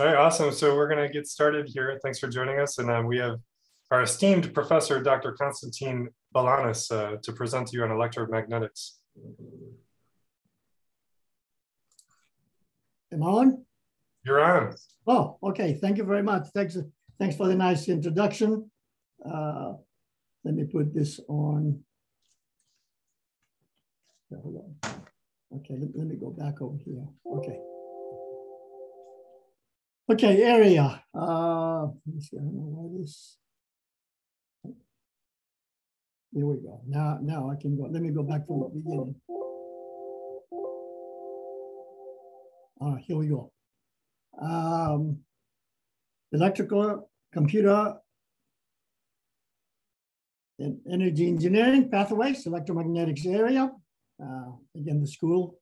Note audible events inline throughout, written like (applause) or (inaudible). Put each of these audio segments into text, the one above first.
All right, awesome. So we're going to get started here. Thanks for joining us. And uh, we have our esteemed professor, Dr. Constantine Balanis, uh, to present to you on electromagnetics. Am I on? You're on. Oh, okay. Thank you very much. Thanks, thanks for the nice introduction. Uh, let me put this on. Hold on. Okay, let, let me go back over here. Okay. Okay, area. Uh, let me see. I don't know why this. Here we go. Now, now I can go. Let me go back from the beginning. All right, here we go. Um, electrical, computer, and energy engineering pathways, electromagnetics area. Uh, again, the school,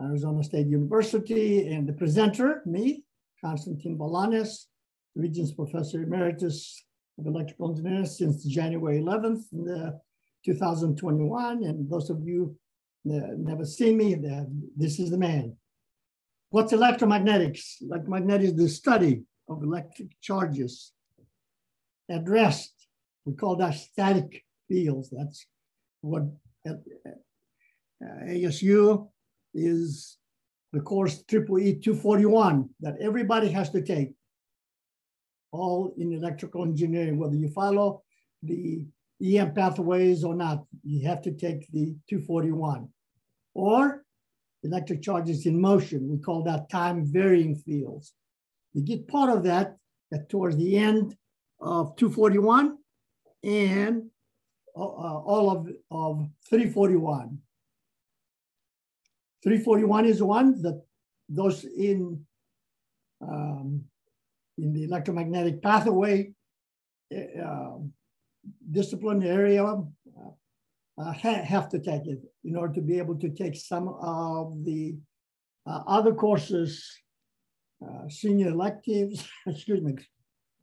Arizona State University, and the presenter, me, Constantine Balanis, Regents Professor Emeritus of Electrical Engineering since January 11th, uh, 2021. And those of you that never seen me, this is the man. What's electromagnetics? Electromagnetics is the study of electric charges at rest. We call that static fields. That's what uh, ASU is the course Triple E 241 that everybody has to take, all in electrical engineering, whether you follow the EM pathways or not, you have to take the 241. Or electric charges in motion. We call that time varying fields. You get part of that at towards the end of 241 and uh, all of, of 341. 341 is the one that those in, um, in the electromagnetic pathway uh, discipline area uh, have to take it in order to be able to take some of the uh, other courses, uh, senior electives, (laughs) excuse me,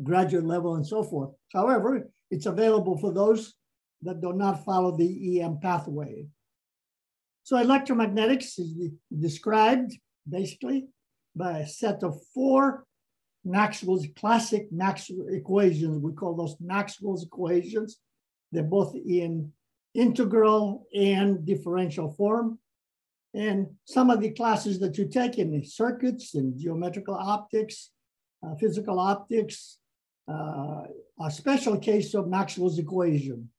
graduate level and so forth. However, it's available for those that do not follow the EM pathway. So electromagnetics is described basically by a set of four Maxwell's classic Maxwell equations. We call those Maxwell's equations. They're both in integral and differential form. And some of the classes that you take in circuits and geometrical optics, uh, physical optics, uh, a special case of Maxwell's equation.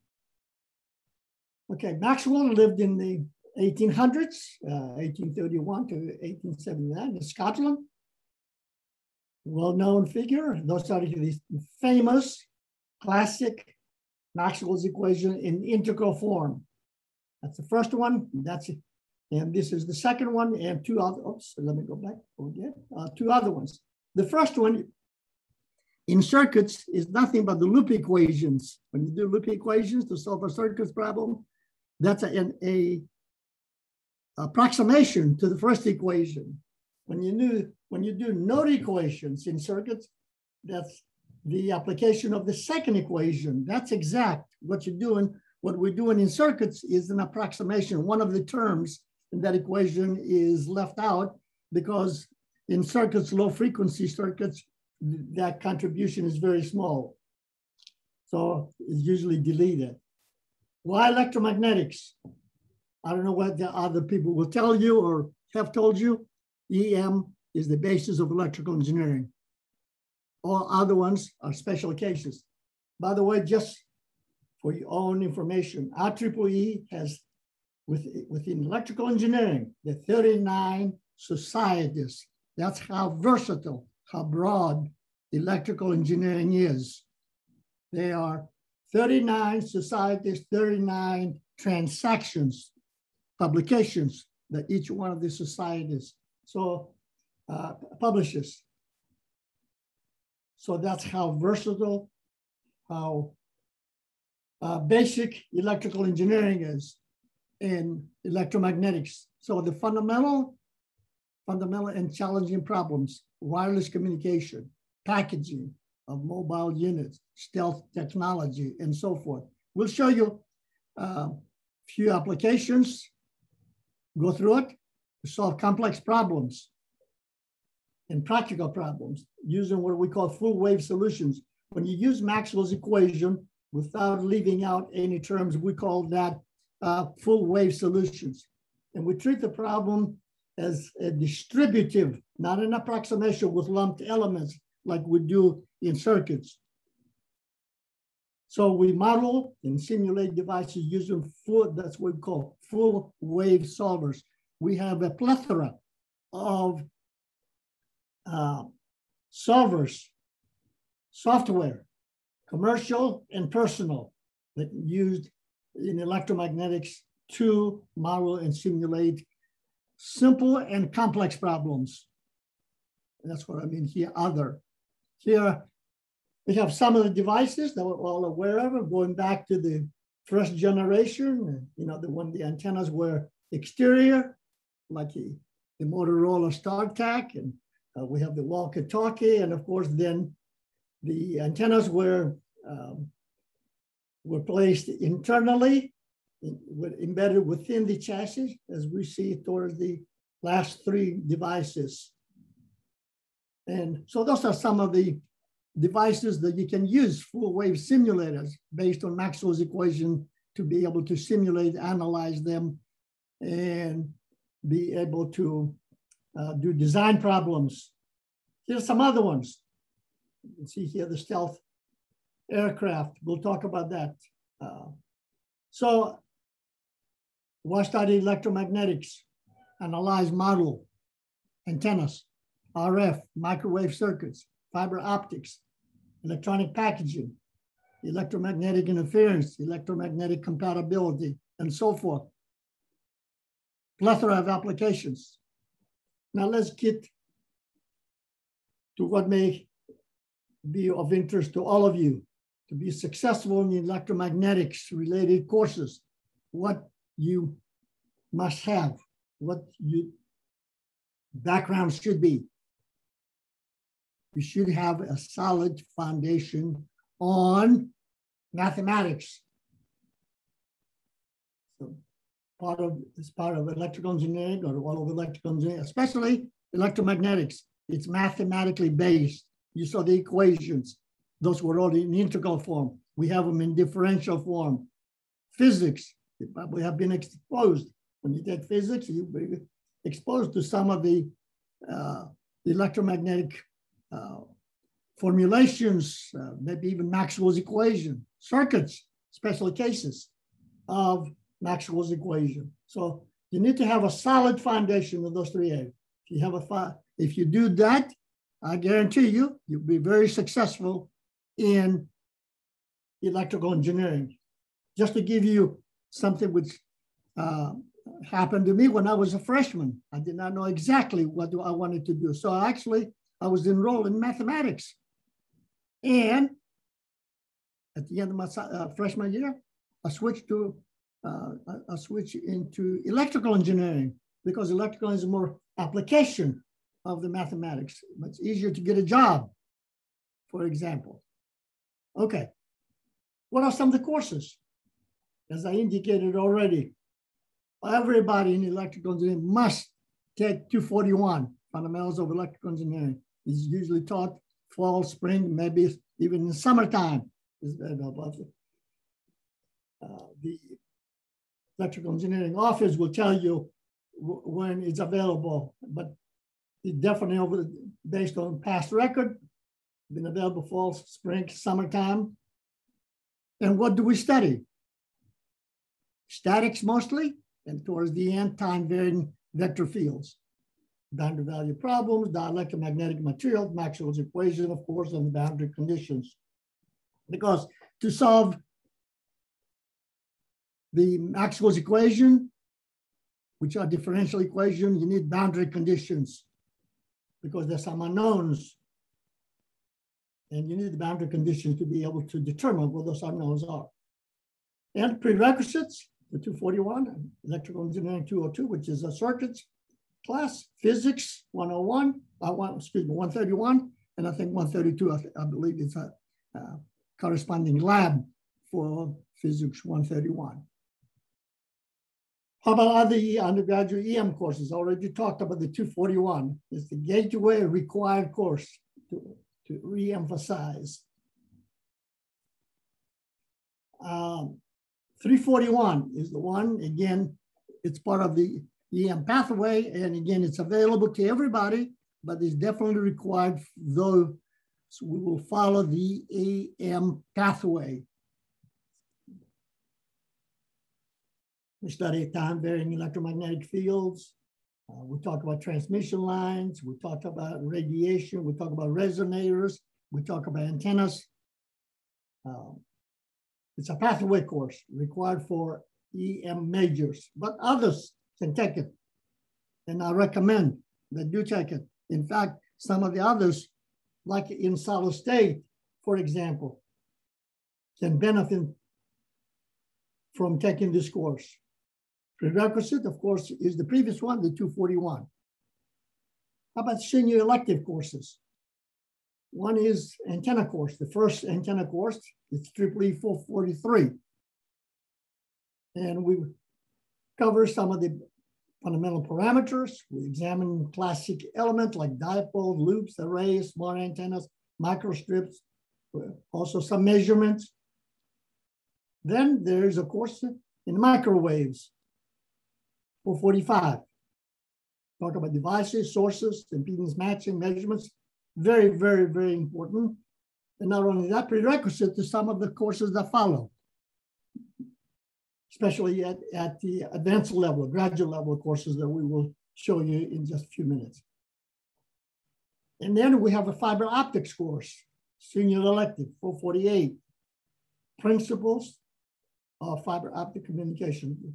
Okay, Maxwell lived in the 1800s, uh, 1831 to 1879 in Scotland. Well-known figure. Those are the famous classic Maxwell's equation in integral form. That's the first one. That's it. And this is the second one and two other, oops, let me go back again. Uh, two other ones. The first one in circuits is nothing but the loop equations. When you do loop equations to solve a circuits problem, that's a, a approximation to the first equation. When you do, when you do node equations in circuits, that's the application of the second equation. That's exact. What you're doing, what we're doing in circuits is an approximation. One of the terms in that equation is left out because in circuits, low frequency circuits, that contribution is very small. So it's usually deleted. Why electromagnetics? I don't know what the other people will tell you or have told you. EM is the basis of electrical engineering. All other ones are special cases. By the way, just for your own information, IEEE has with, within electrical engineering, the 39 societies. That's how versatile, how broad electrical engineering is. There are 39 societies, 39 transactions, publications that each one of the societies so uh, publishes. So that's how versatile, how uh, basic electrical engineering is in electromagnetics. So the fundamental, fundamental and challenging problems, wireless communication, packaging of mobile units, stealth technology, and so forth. We'll show you a uh, few applications, go through it, to solve complex problems. and practical problems using what we call full wave solutions. When you use Maxwell's equation without leaving out any terms, we call that uh, full wave solutions. And we treat the problem as a distributive, not an approximation with lumped elements like we do in circuits. So we model and simulate devices using full, that's what we call full wave solvers. We have a plethora of uh, solvers, software, commercial and personal that used in electromagnetics to model and simulate simple and complex problems. that's what I mean here, other. Here, we have some of the devices that we're all aware of, going back to the first generation, you know, the when the antennas were exterior, like the, the Motorola StarTAC, and uh, we have the walkie-talkie, and of course then the antennas were um, were placed internally, in, embedded within the chassis, as we see towards the last three devices. And so those are some of the devices that you can use full wave simulators based on Maxwell's equation to be able to simulate, analyze them, and be able to uh, do design problems. Here's some other ones. You can see here the stealth aircraft. We'll talk about that. Uh, so we study electromagnetics, analyze model, antennas, RF, microwave circuits, fiber optics, electronic packaging, electromagnetic interference, electromagnetic compatibility, and so forth. Plethora of applications. Now let's get to what may be of interest to all of you to be successful in the electromagnetics related courses, what you must have, what your background should be you should have a solid foundation on mathematics. So part of it's part of electrical engineering or all of electrical engineering, especially electromagnetics. It's mathematically based. You saw the equations. Those were all in integral form. We have them in differential form. Physics, we have been exposed. When you take physics, been exposed to some of the, uh, electromagnetic formulations, uh, maybe even Maxwell's equation, circuits, special cases of Maxwell's equation. So you need to have a solid foundation of those three areas. If you have a if you do that, I guarantee you, you'll be very successful in electrical engineering. Just to give you something which uh, happened to me when I was a freshman. I did not know exactly what I wanted to do. So actually, I was enrolled in mathematics. And at the end of my uh, freshman year, I switched to uh, I switched into electrical engineering because electrical is more application of the mathematics. It's easier to get a job, for example. Okay, what are some of the courses? As I indicated already, everybody in electrical engineering must take 241, Fundamentals of Electrical Engineering is usually taught fall, spring, maybe even in summertime. Is about Uh, the electrical engineering office will tell you when it's available, but it definitely over, based on past record, been available fall, spring, summertime. And what do we study? Statics mostly, and towards the end, time varying vector fields boundary value problems, dielectromagnetic material, Maxwell's equation, of course, and the boundary conditions. Because to solve the Maxwell's equation, which are differential equations, you need boundary conditions because there's some unknowns. And you need the boundary conditions to be able to determine what those unknowns are. And prerequisites, the 241, electrical engineering 202, which is a circuits, class, physics 101, I want, excuse me, 131, and I think 132, I, I believe it's a uh, corresponding lab for physics 131. How about other undergraduate EM courses? I already talked about the 241. It's the gateway required course to, to re-emphasize. Um, 341 is the one, again, it's part of the EM pathway. And again, it's available to everybody, but it's definitely required though so we will follow the EM pathway. We study time varying electromagnetic fields. Uh, we talk about transmission lines. We talk about radiation. We talk about resonators. We talk about antennas. Um, it's a pathway course required for EM majors, but others can take it. And I recommend that you take it. In fact, some of the others, like in solid state, for example, can benefit from taking this course. Prerequisite, of course, is the previous one, the 241. How about senior elective courses? One is antenna course. The first antenna course is triple E 443. And we cover some of the fundamental parameters. We examine classic elements like dipole, loops, arrays, smart antennas, microstrips, uh, also some measurements. Then there's a course in microwaves, 445. Talk about devices, sources, impedance matching, measurements. Very, very, very important. And not only that, prerequisite to some of the courses that follow especially at, at the advanced level, graduate level courses that we will show you in just a few minutes. And then we have a fiber optics course, senior elective, 448, principles of fiber optic communication.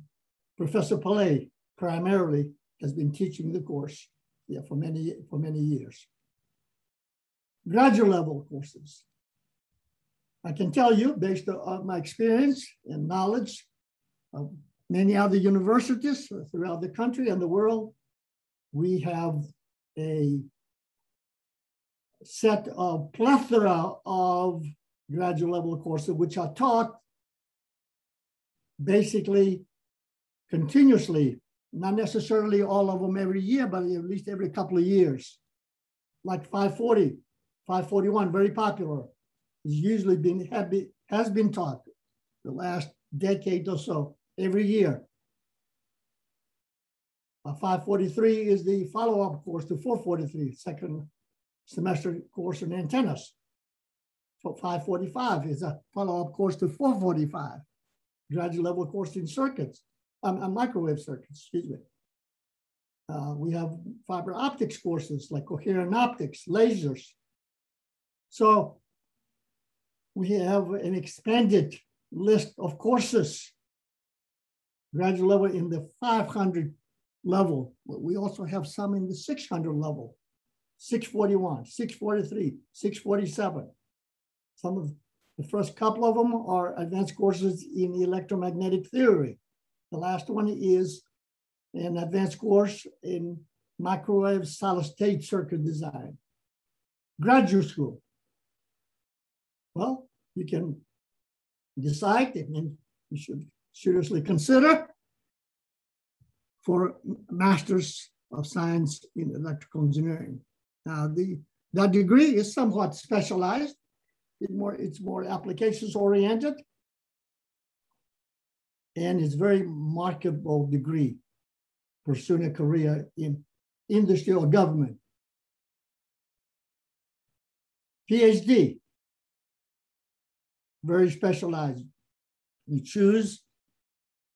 Professor Palais primarily has been teaching the course yeah, for, many, for many years. Graduate level courses. I can tell you, based on my experience and knowledge, many other universities throughout the country and the world, we have a set of plethora of graduate level courses which are taught basically continuously, not necessarily all of them every year, but at least every couple of years. Like 540, 541, very popular. Has usually been, have been has been taught the last decade or so every year. Uh, 543 is the follow-up course to 443, second semester course in antennas. So 545 is a follow-up course to 445, graduate level course in circuits, um, uh, microwave circuits, excuse me. Uh, we have fiber optics courses like coherent optics, lasers. So we have an expanded list of courses graduate level in the 500 level. But we also have some in the 600 level, 641, 643, 647. Some of the first couple of them are advanced courses in electromagnetic theory. The last one is an advanced course in microwave solid state circuit design. Graduate school. Well, you can decide and you should seriously consider for Masters of Science in Electrical Engineering. Now, the, that degree is somewhat specialized. It more, it's more applications oriented and it's very marketable degree pursuing a career in industry or government. PhD, very specialized. You choose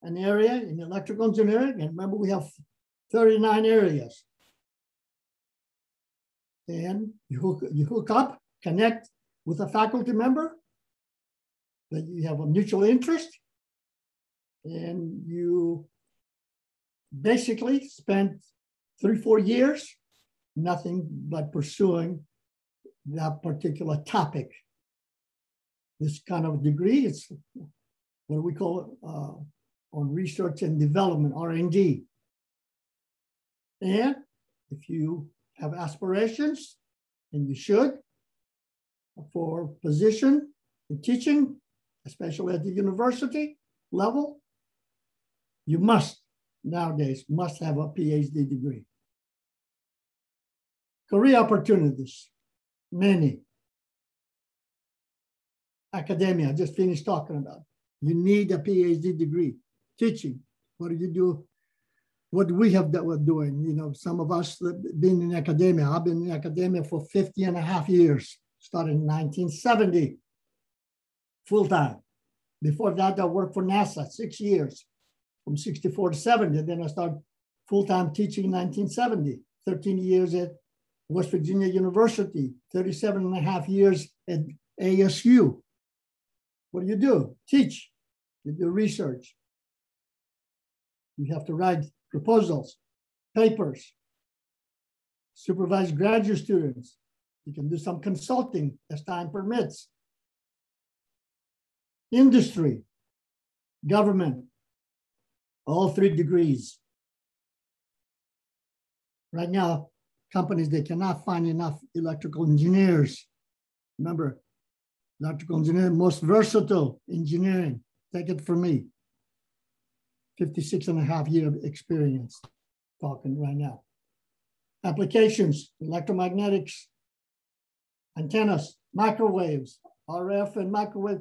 an area in electrical engineering. And remember, we have 39 areas. And you hook, you hook up, connect with a faculty member that you have a mutual interest. And you basically spend three, four years, nothing but pursuing that particular topic. This kind of degree, it's what we call uh, on research and development, R&D. And if you have aspirations, and you should, for position in teaching, especially at the university level, you must nowadays must have a PhD degree. Career opportunities, many. Academia, just finished talking about. You need a PhD degree. Teaching, what do you do? What we have that we're doing, you know, some of us been in academia. I've been in academia for 50 and a half years, started in 1970, full time. Before that, I worked for NASA six years, from 64 to 70. Then I started full-time teaching in 1970, 13 years at West Virginia University, 37 and a half years at ASU. What do you do? Teach, you do research. You have to write proposals, papers, supervise graduate students. You can do some consulting as time permits. Industry, government, all three degrees. Right now, companies, they cannot find enough electrical engineers. Remember, electrical engineer, most versatile engineering. Take it from me. 56 and a half year of experience talking right now. Applications, electromagnetics, antennas, microwaves, RF and microwave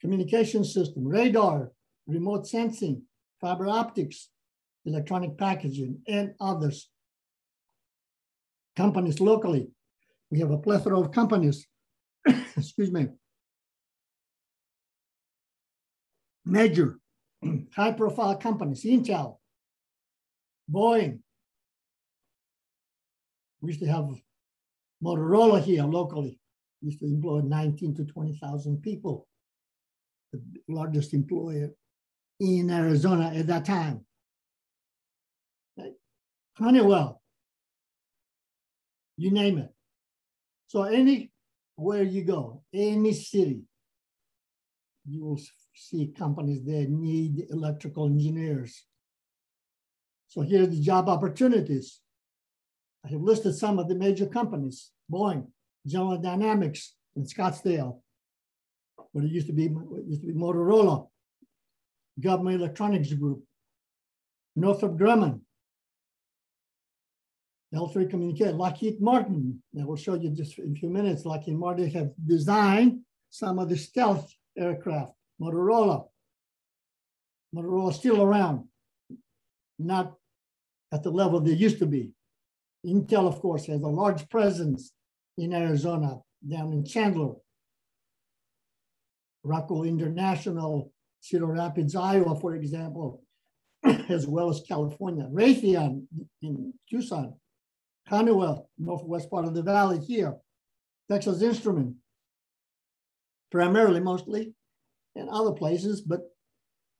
communication system, radar, remote sensing, fiber optics, electronic packaging, and others companies locally. We have a plethora of companies, (coughs) excuse me, major (clears throat) high profile companies, Intel, Boeing. We used to have Motorola here locally. We used to employ 19 to 20,000 people, the largest employer in Arizona at that time. Honeywell, you name it. So anywhere you go, any city, you will see companies that need electrical engineers. So here are the job opportunities. I have listed some of the major companies, Boeing, General Dynamics in Scottsdale, what it used to be, used to be Motorola, Government Electronics Group, Northrop Grumman, L3 Communication, Lockheed Martin. I will show you just in a few minutes. Lockheed Martin have designed some of the stealth aircraft. Motorola. Motorola still around, not at the level they used to be. Intel, of course, has a large presence in Arizona, down in Chandler. Rockwell International, Cedar Rapids, Iowa, for example, (clears throat) as well as California. Raytheon in Tucson, Honeywell, northwest part of the valley here, Texas Instrument, primarily mostly, and other places, but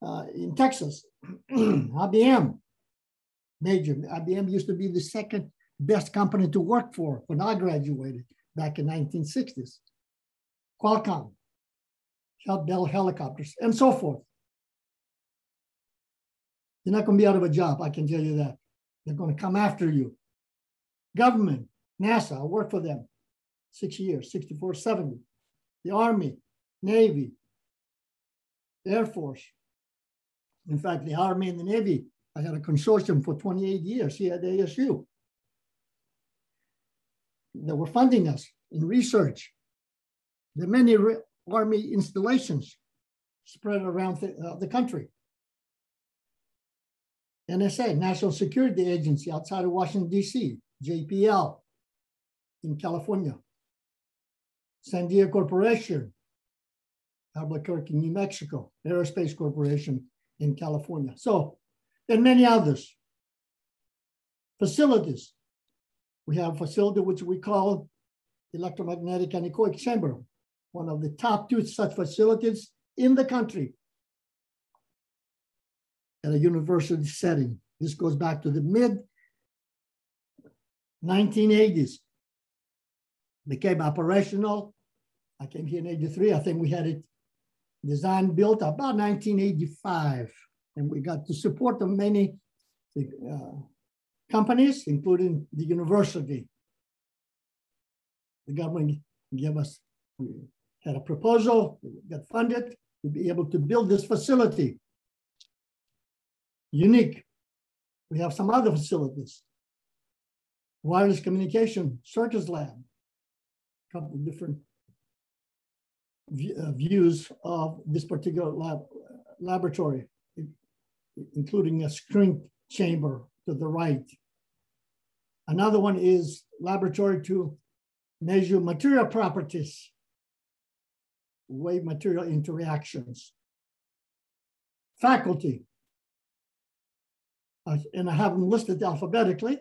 uh, in Texas, (clears throat) IBM, major. IBM used to be the second best company to work for when I graduated back in 1960s. Qualcomm, Bell Helicopters, and so forth. You're not going to be out of a job, I can tell you that. They're going to come after you. Government, NASA, I worked for them six years, 64, 70. The Army, Navy, Air Force. In fact, the Army and the Navy, I had a consortium for 28 years here at ASU. They were funding us in research. Are many Army installations spread around the, uh, the country. NSA, National Security Agency outside of Washington, D.C., JPL in California, Sandia Corporation, Albuquerque, New Mexico, Aerospace Corporation in California. So, and many others. Facilities. We have a facility which we call electromagnetic anechoic chamber, one of the top two such facilities in the country at a university setting. This goes back to the mid 1980s. Became operational. I came here in 83. I think we had it designed, built about 1985. And we got the support of many uh, companies, including the university. The government gave us, we had a proposal, got funded to be able to build this facility. Unique We have some other facilities. Wireless communication circuits lab, a couple of different views of this particular lab, laboratory, including a screen chamber to the right. Another one is laboratory to measure material properties, wave material interactions. Faculty, uh, and I have them listed alphabetically.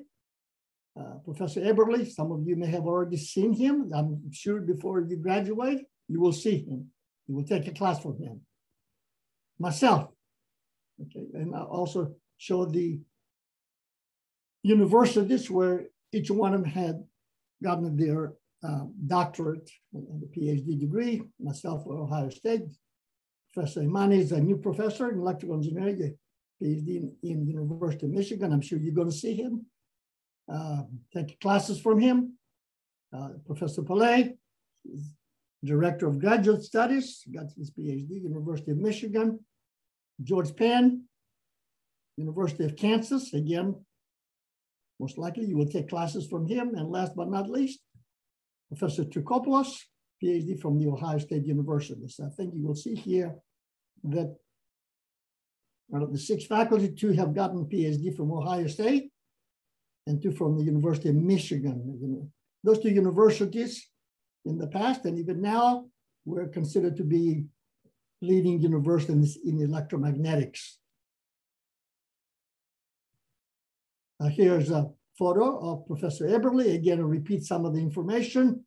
Uh, Professor Aberle, some of you may have already seen him. I'm sure before you graduate, you will see him. You will take a class from him. Myself, okay, and I also show the universities where each one of them had gotten their uh, doctorate and a PhD degree. Myself at Ohio State. Professor Imani is a new professor in electrical engineering, PhD in, in University of Michigan. I'm sure you're going to see him. Uh, take classes from him. Uh, Professor is Director of Graduate Studies, got his PhD, University of Michigan. George Pan, University of Kansas, again, most likely you will take classes from him. And last but not least, Professor Trichopoulos, PhD from the Ohio State University. So I think you will see here that out of the six faculty, two have gotten PhD from Ohio State and two from the University of Michigan. Those two universities in the past and even now were considered to be leading universities in electromagnetics. Here's a photo of Professor Aberle. Again, I'll repeat some of the information.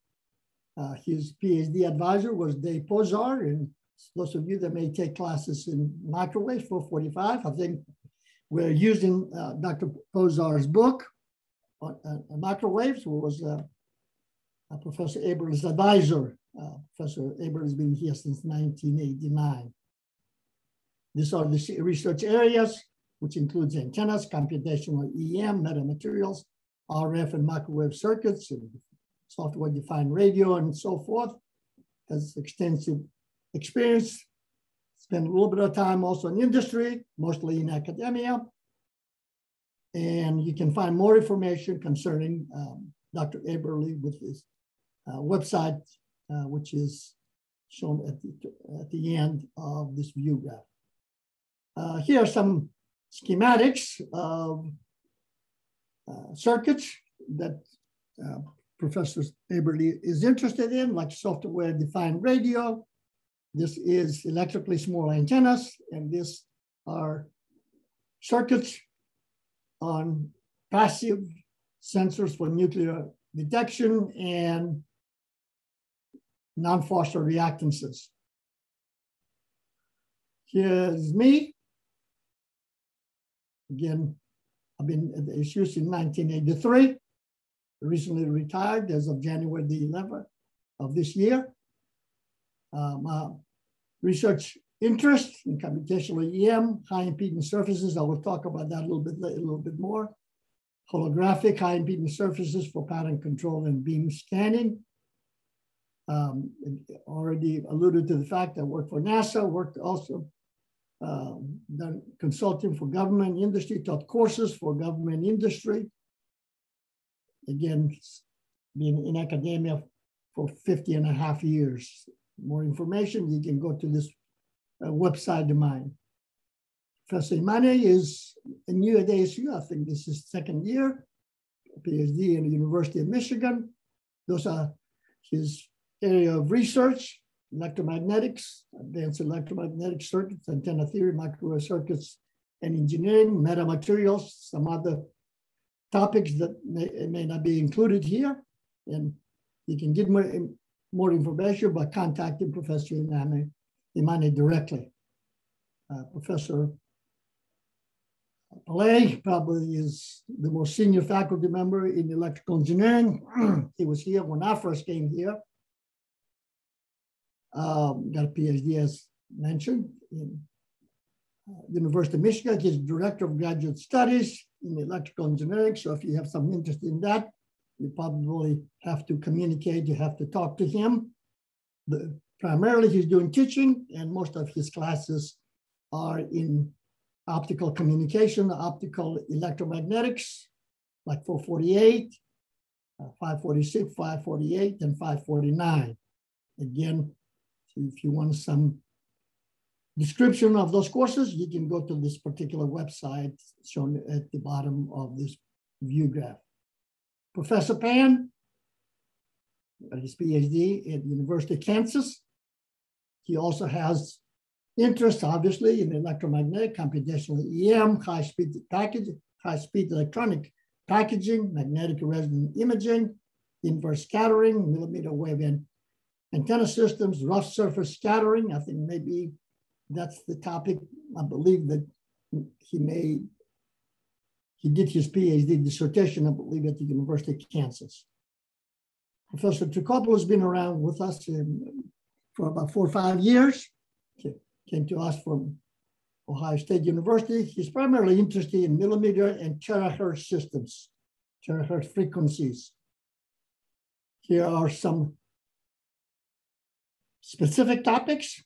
Uh, his PhD advisor was Dave Pozar, and those of you that may take classes in microwave 445, I think we're using uh, Dr. Pozar's book on uh, microwaves, was uh, Professor Aberle's advisor. Uh, Professor Aberle has been here since 1989. These are the research areas which includes antennas, computational EM, metamaterials, RF and microwave circuits, and software-defined radio, and so forth. Has extensive experience. Spent a little bit of time also in industry, mostly in academia. And you can find more information concerning um, Dr. Aberle with his uh, website, uh, which is shown at the, at the end of this view graph. Uh, here are some schematics of uh, circuits that uh, Professor Aberle is interested in, like software-defined radio. This is electrically small antennas, and these are circuits on passive sensors for nuclear detection and non-Foster reactances. Here's me Again, I've been at the issues in 1983, recently retired as of January the 11th of this year. Um, research interest in computational EM, high impedance surfaces. I will talk about that a little bit, a little bit more. Holographic high impedance surfaces for pattern control and beam scanning. Um, already alluded to the fact that I worked for NASA, worked also um, done consulting for government industry, taught courses for government industry. Again, being in academia for 50 and a half years. More information, you can go to this uh, website of mine. Professor Imani is a new at ASU. I think this is second year, PhD in the University of Michigan. Those are his area of research electromagnetics, advanced electromagnetic circuits, antenna theory, microwave circuits, and engineering, metamaterials, some other topics that may, may not be included here. And you can get more, more information by contacting Professor Imani, Imani directly. Uh, Professor Palais probably is the most senior faculty member in electrical engineering. (clears throat) he was here when I first came here um, got a PhD as mentioned in uh, University of Michigan. He's director of graduate studies in electrical engineering. So if you have some interest in that, you probably have to communicate, you have to talk to him. The, primarily he's doing teaching and most of his classes are in optical communication, optical electromagnetics, like 448, uh, 546, 548, and 549. Again, if you want some description of those courses, you can go to this particular website shown at the bottom of this view graph. Professor Pan, uh, his PhD at the University of Kansas. He also has interest, obviously, in electromagnetic, computational EM, high-speed packaging, high-speed electronic packaging, magnetic resonance imaging, inverse scattering, millimeter wave and antenna systems, rough surface scattering. I think maybe that's the topic. I believe that he made, he did his PhD dissertation, I believe, at the University of Kansas. Professor Trichopoulos has been around with us in, for about four or five years. He came to us from Ohio State University. He's primarily interested in millimeter and terahertz systems, terahertz frequencies. Here are some specific topics.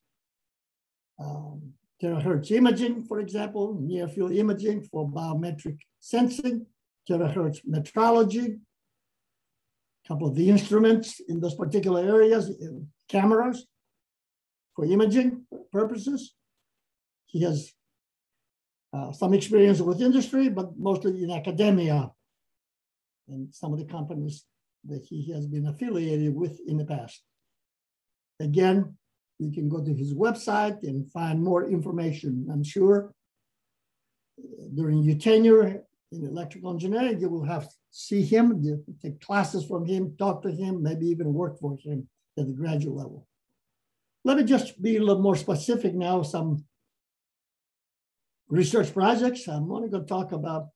Um, terahertz imaging, for example, near field imaging for biometric sensing, terahertz metrology, a couple of the instruments in those particular areas, cameras for imaging purposes. He has uh, some experience with industry, but mostly in academia and some of the companies that he has been affiliated with in the past. Again, you can go to his website and find more information. I'm sure during your tenure in electrical engineering, you will have to see him, take classes from him, talk to him, maybe even work for him at the graduate level. Let me just be a little more specific now, some research projects. I'm only going to go talk about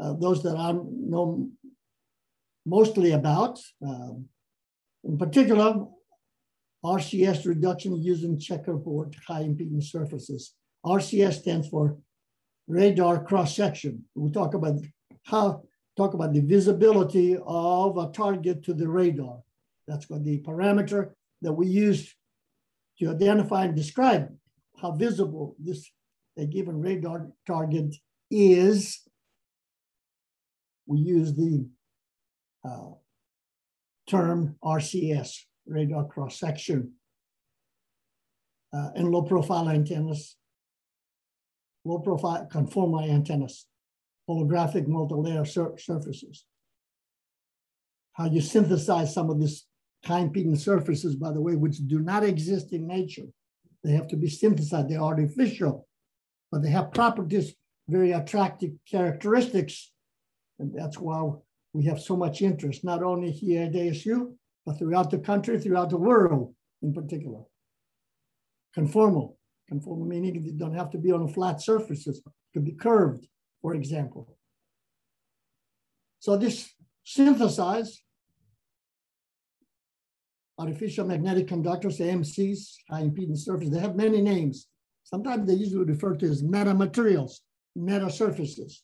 uh, those that I know mostly about. Um, in particular, RCS reduction using checkerboard high impedance surfaces. RCS stands for radar cross section. We talk about how talk about the visibility of a target to the radar. That's what the parameter that we use to identify and describe how visible this a given radar target is. We use the uh, term RCS, radar cross section, uh, and low profile antennas, low profile conformal antennas, holographic multi-layer sur surfaces. How you synthesize some of these impedance surfaces, by the way, which do not exist in nature. They have to be synthesized, they're artificial, but they have properties, very attractive characteristics. And that's why we have so much interest, not only here at ASU, throughout the country, throughout the world in particular. Conformal, conformal meaning they don't have to be on a flat surfaces, it could be curved, for example. So this synthesize artificial magnetic conductors, AMCs, high impedance surfaces, they have many names. Sometimes they usually refer to as metamaterials, meta surfaces.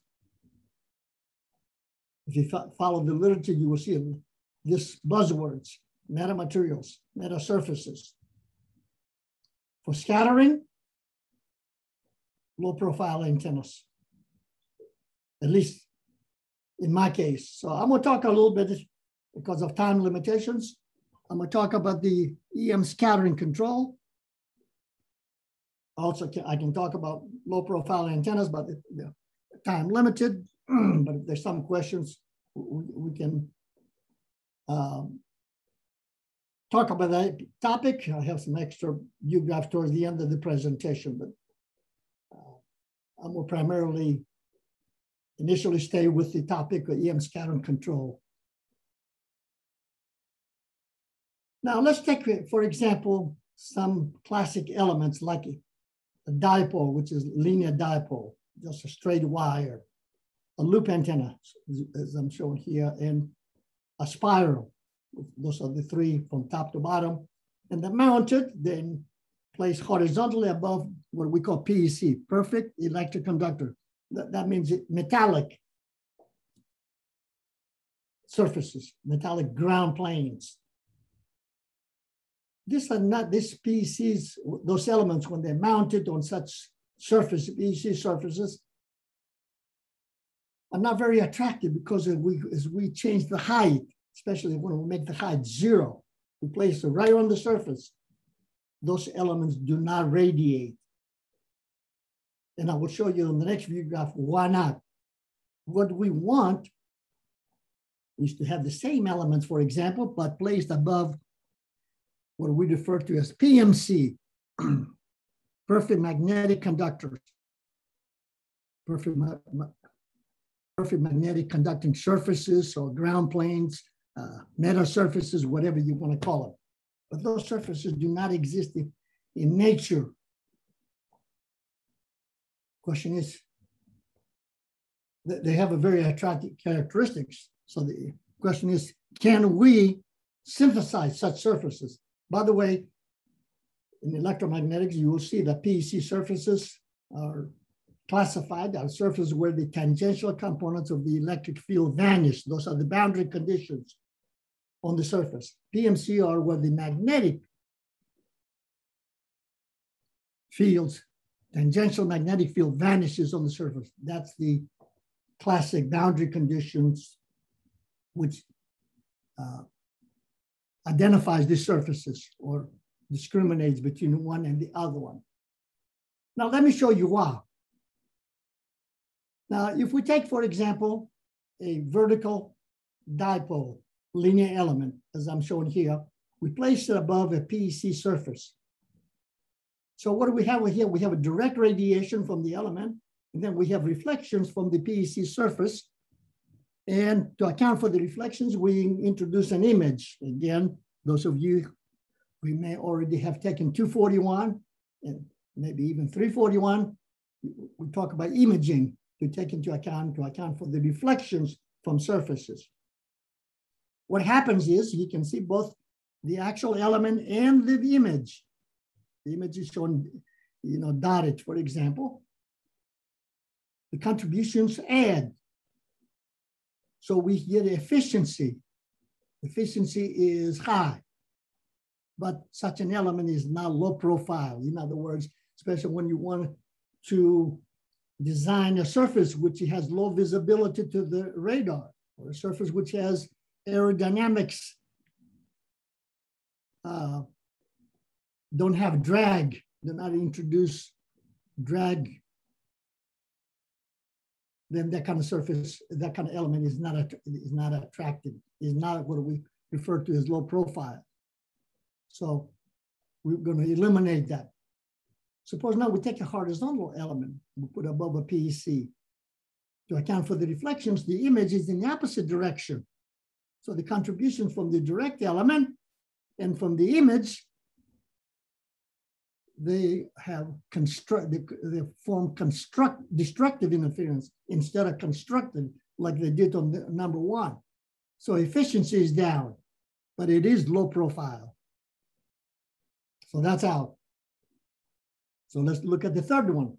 If you follow the literature, you will see this buzzwords, metamaterials, meta surfaces. For scattering, low profile antennas, at least in my case. So I'm gonna talk a little bit because of time limitations. I'm gonna talk about the EM scattering control. Also, I can talk about low profile antennas, but time limited. (clears throat) but if there's some questions, we can um, talk about that topic. I have some extra graphs towards the end of the presentation, but uh, I will primarily initially stay with the topic of EM scattering control. Now let's take, for example, some classic elements like a dipole, which is linear dipole, just a straight wire, a loop antenna, as I'm showing here, and a spiral. Those are the three from top to bottom. And they're mounted, then placed horizontally above what we call PEC, perfect electric conductor. That, that means metallic surfaces, metallic ground planes. These are not, these PECs, those elements, when they're mounted on such surface, PEC surfaces, are not very attractive because as we, as we change the height, especially when we make the height zero, we place it right on the surface, those elements do not radiate. And I will show you on the next view graph why not. What we want is to have the same elements, for example, but placed above what we refer to as PMC, (clears throat) perfect magnetic conductors. Perfect, perfect magnetic conducting surfaces or ground planes, uh, meta surfaces, whatever you want to call them. But those surfaces do not exist in, in nature. Question is, they have a very attractive characteristics. So the question is, can we synthesize such surfaces? By the way, in electromagnetics, you will see that PEC surfaces are classified as surfaces where the tangential components of the electric field vanish. Those are the boundary conditions on the surface. PMC are where the magnetic fields, tangential magnetic field vanishes on the surface. That's the classic boundary conditions which uh, identifies the surfaces or discriminates between one and the other one. Now, let me show you why. Now, if we take, for example, a vertical dipole linear element, as I'm showing here, we place it above a PEC surface. So what do we have here? We have a direct radiation from the element, and then we have reflections from the PEC surface. And to account for the reflections, we introduce an image. Again, those of you, we may already have taken 241 and maybe even 341. We talk about imaging to take into account to account for the reflections from surfaces. What happens is you can see both the actual element and the image. The image is shown, you know, dotted, for example. The contributions add. So we get efficiency. Efficiency is high, but such an element is not low profile. In other words, especially when you want to design a surface which has low visibility to the radar, or a surface which has aerodynamics uh, don't have drag, do not introduce drag, then that kind of surface, that kind of element is not, is not attractive, is not what we refer to as low profile. So we're going to eliminate that. Suppose now we take a horizontal element, we put above a PEC. To account for the reflections, the image is in the opposite direction. So the contribution from the direct element and from the image, they have construct, they, form construct, destructive interference instead of constructive like they did on the number one. So efficiency is down, but it is low profile. So that's out. So let's look at the third one.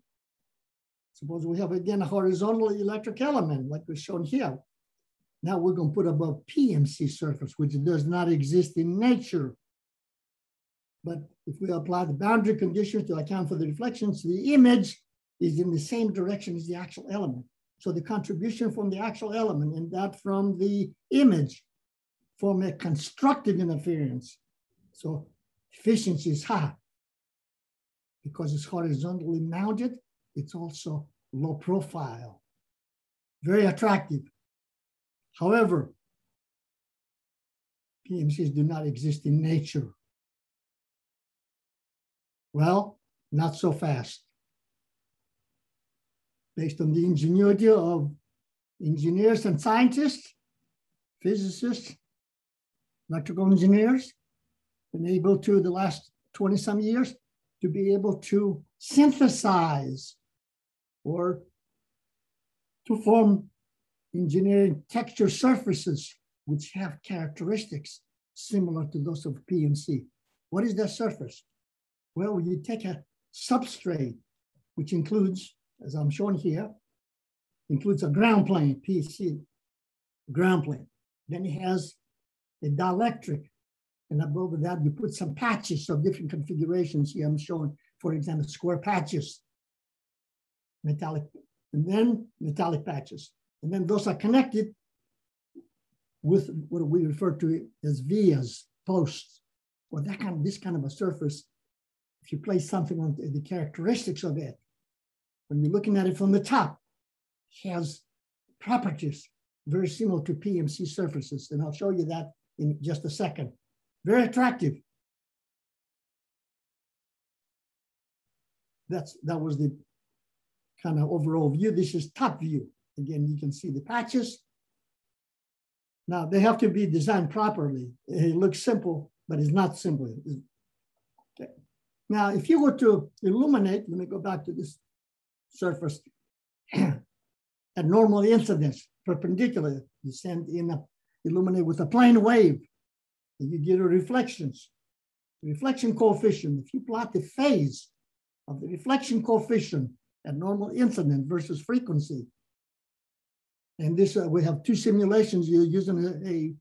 Suppose we have again a horizontal electric element like we're shown here. Now we're going to put above PMC surface, which does not exist in nature. But if we apply the boundary conditions to account for the reflections, the image is in the same direction as the actual element. So the contribution from the actual element and that from the image form a constructive interference. So efficiency is high. Because it's horizontally mounted, it's also low profile. Very attractive. However, PMCs do not exist in nature. Well, not so fast. Based on the ingenuity of engineers and scientists, physicists, electrical engineers, been able to, the last 20 some years, to be able to synthesize or to form engineering texture surfaces which have characteristics similar to those of PMC. What is that surface? Well, you take a substrate, which includes, as I'm showing here, includes a ground plane, PC, ground plane. Then it has a dielectric, and above that you put some patches of different configurations. Here I'm showing, for example, square patches. metallic, and then metallic patches. And then those are connected with what we refer to as vias, posts. Well, that kind of, this kind of a surface, if you place something on the characteristics of it, when you're looking at it from the top, has properties very similar to PMC surfaces. And I'll show you that in just a second. Very attractive. That's That was the kind of overall view. This is top view. Again, you can see the patches. Now they have to be designed properly. It looks simple, but it's not simple. Okay. Now, if you were to illuminate, let me go back to this surface (clears throat) at normal incidence, perpendicular, you send in a illuminate with a plane wave, you get a reflections. reflection coefficient, if you plot the phase of the reflection coefficient at normal incidence versus frequency, and this, uh, we have two simulations. You're using a, a,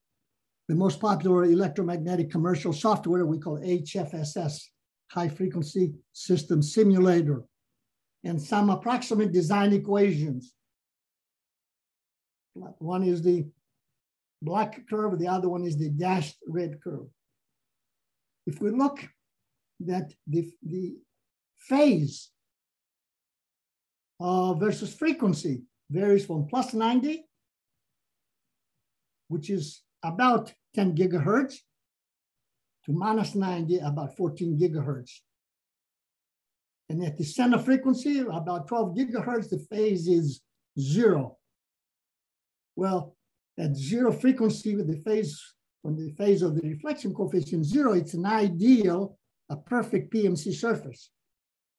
the most popular electromagnetic commercial software we call HFSS, High Frequency System Simulator, and some approximate design equations. One is the black curve, the other one is the dashed red curve. If we look that the, the phase uh, versus frequency varies from plus 90, which is about 10 gigahertz, to minus 90, about 14 gigahertz. And at the center frequency, about 12 gigahertz, the phase is zero. Well, at zero frequency with the phase, when the phase of the reflection coefficient zero, it's an ideal, a perfect PMC surface.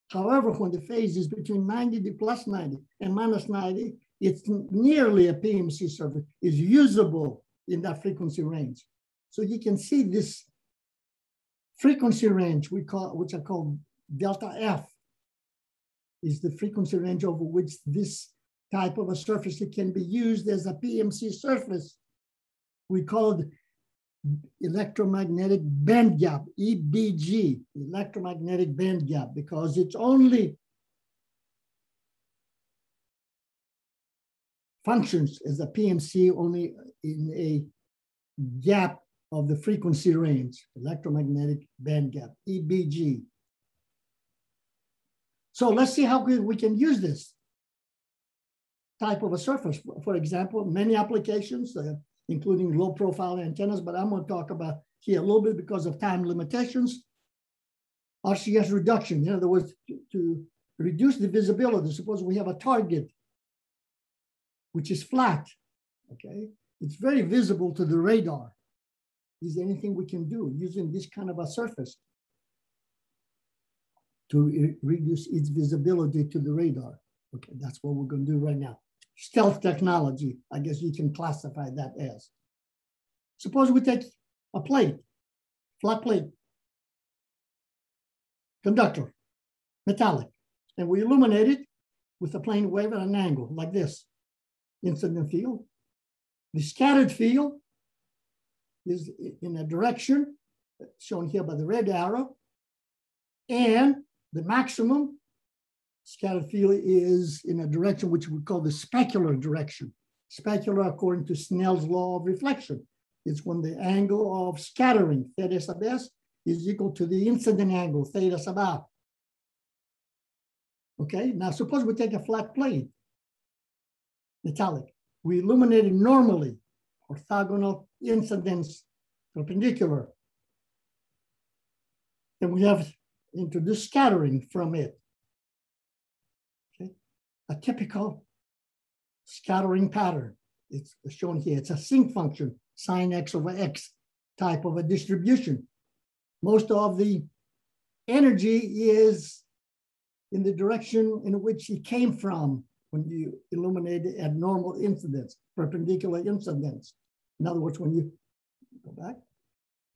However, when the phase is between 90 to plus 90 and minus 90, it's nearly a PMC surface, is usable in that frequency range. So you can see this frequency range we call, which I call delta F, is the frequency range over which this type of a surface that can be used as a PMC surface. We call it electromagnetic band gap, EBG, electromagnetic band gap, because it's only functions as a PMC only in a gap of the frequency range, electromagnetic band gap, EBG. So let's see how we can use this type of a surface. For example, many applications, uh, including low profile antennas, but I'm gonna talk about here a little bit because of time limitations. RCS reduction, in other words, to, to reduce the visibility. Suppose we have a target which is flat, okay? It's very visible to the radar. Is there anything we can do using this kind of a surface to re reduce its visibility to the radar? Okay, that's what we're gonna do right now stealth technology, I guess you can classify that as. Suppose we take a plate, flat plate, conductor, metallic, and we illuminate it with a plane wave at an angle like this, incident field. The scattered field is in a direction shown here by the red arrow, and the maximum field is in a direction which we call the specular direction. Specular, according to Snell's law of reflection, is when the angle of scattering, theta sub s, is equal to the incident angle, theta sub r. Okay, now suppose we take a flat plate, metallic. We illuminate it normally, orthogonal incidence, perpendicular. And we have introduced scattering from it a typical scattering pattern. It's shown here. It's a sinc function, sine x over x type of a distribution. Most of the energy is in the direction in which it came from when you illuminate it at normal incidence, perpendicular incidence. In other words, when you go back,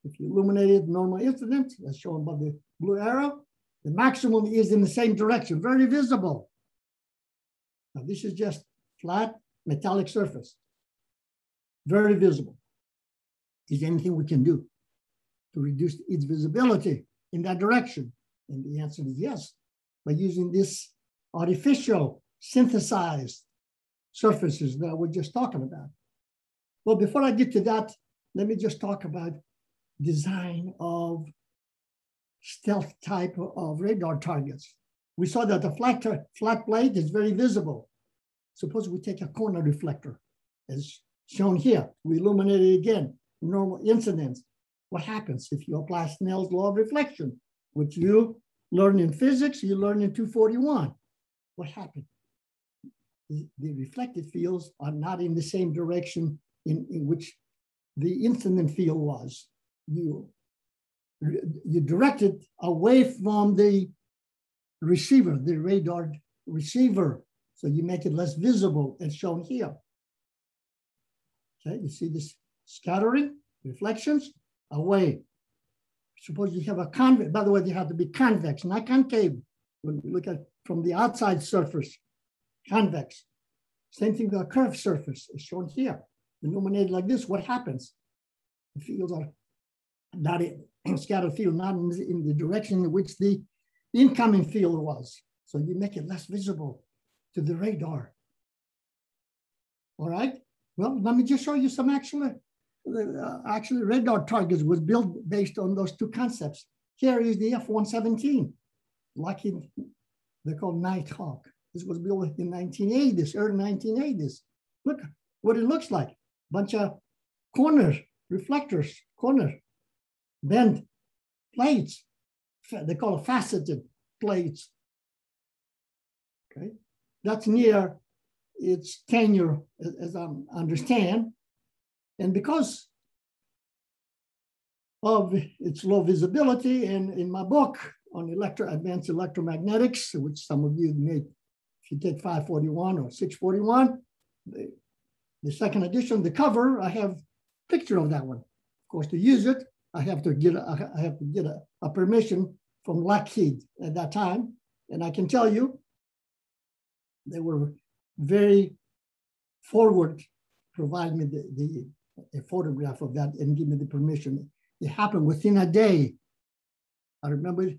if you illuminate it normal incidence, as shown by the blue arrow, the maximum is in the same direction, very visible. Now this is just flat metallic surface, very visible. Is anything we can do to reduce its visibility in that direction? And the answer is yes, by using this artificial synthesized surfaces that we're just talking about. Well, before I get to that, let me just talk about design of stealth type of radar targets. We saw that the flat, flat plate is very visible. Suppose we take a corner reflector, as shown here. We illuminate it again, normal incidence. What happens if you apply Snell's law of reflection, which you learn in physics, you learn in 241? What happened? The, the reflected fields are not in the same direction in, in which the incident field was. You, you direct it away from the receiver, the radar receiver. So you make it less visible as shown here. Okay, you see this scattering, reflections, away. Suppose you have a convex, by the way, they have to be convex, not concave. When we look at from the outside surface, convex. Same thing with a curved surface is shown here. Illuminated like this, what happens? The fields are not in, (clears throat) scattered field, not in, in the direction in which the incoming field was. So you make it less visible to the radar. All right. Well, let me just show you some actually, uh, actually radar targets was built based on those two concepts. Here is the F-117, lucky they're called Nighthawk. This was built in 1980s, early 1980s. Look what it looks like. Bunch of corners, reflectors, corner, bent plates. They call it faceted plates. Okay, that's near its tenure, as I understand. And because of its low visibility, and in my book on electro advanced electromagnetics, which some of you may, if you take 541 or 641, the, the second edition, the cover, I have picture of that one. Of course, to use it, I have to get I have to get a, a permission from Lockheed at that time, and I can tell you, they were very forward, provide me the, the a photograph of that and give me the permission. It happened within a day. I remember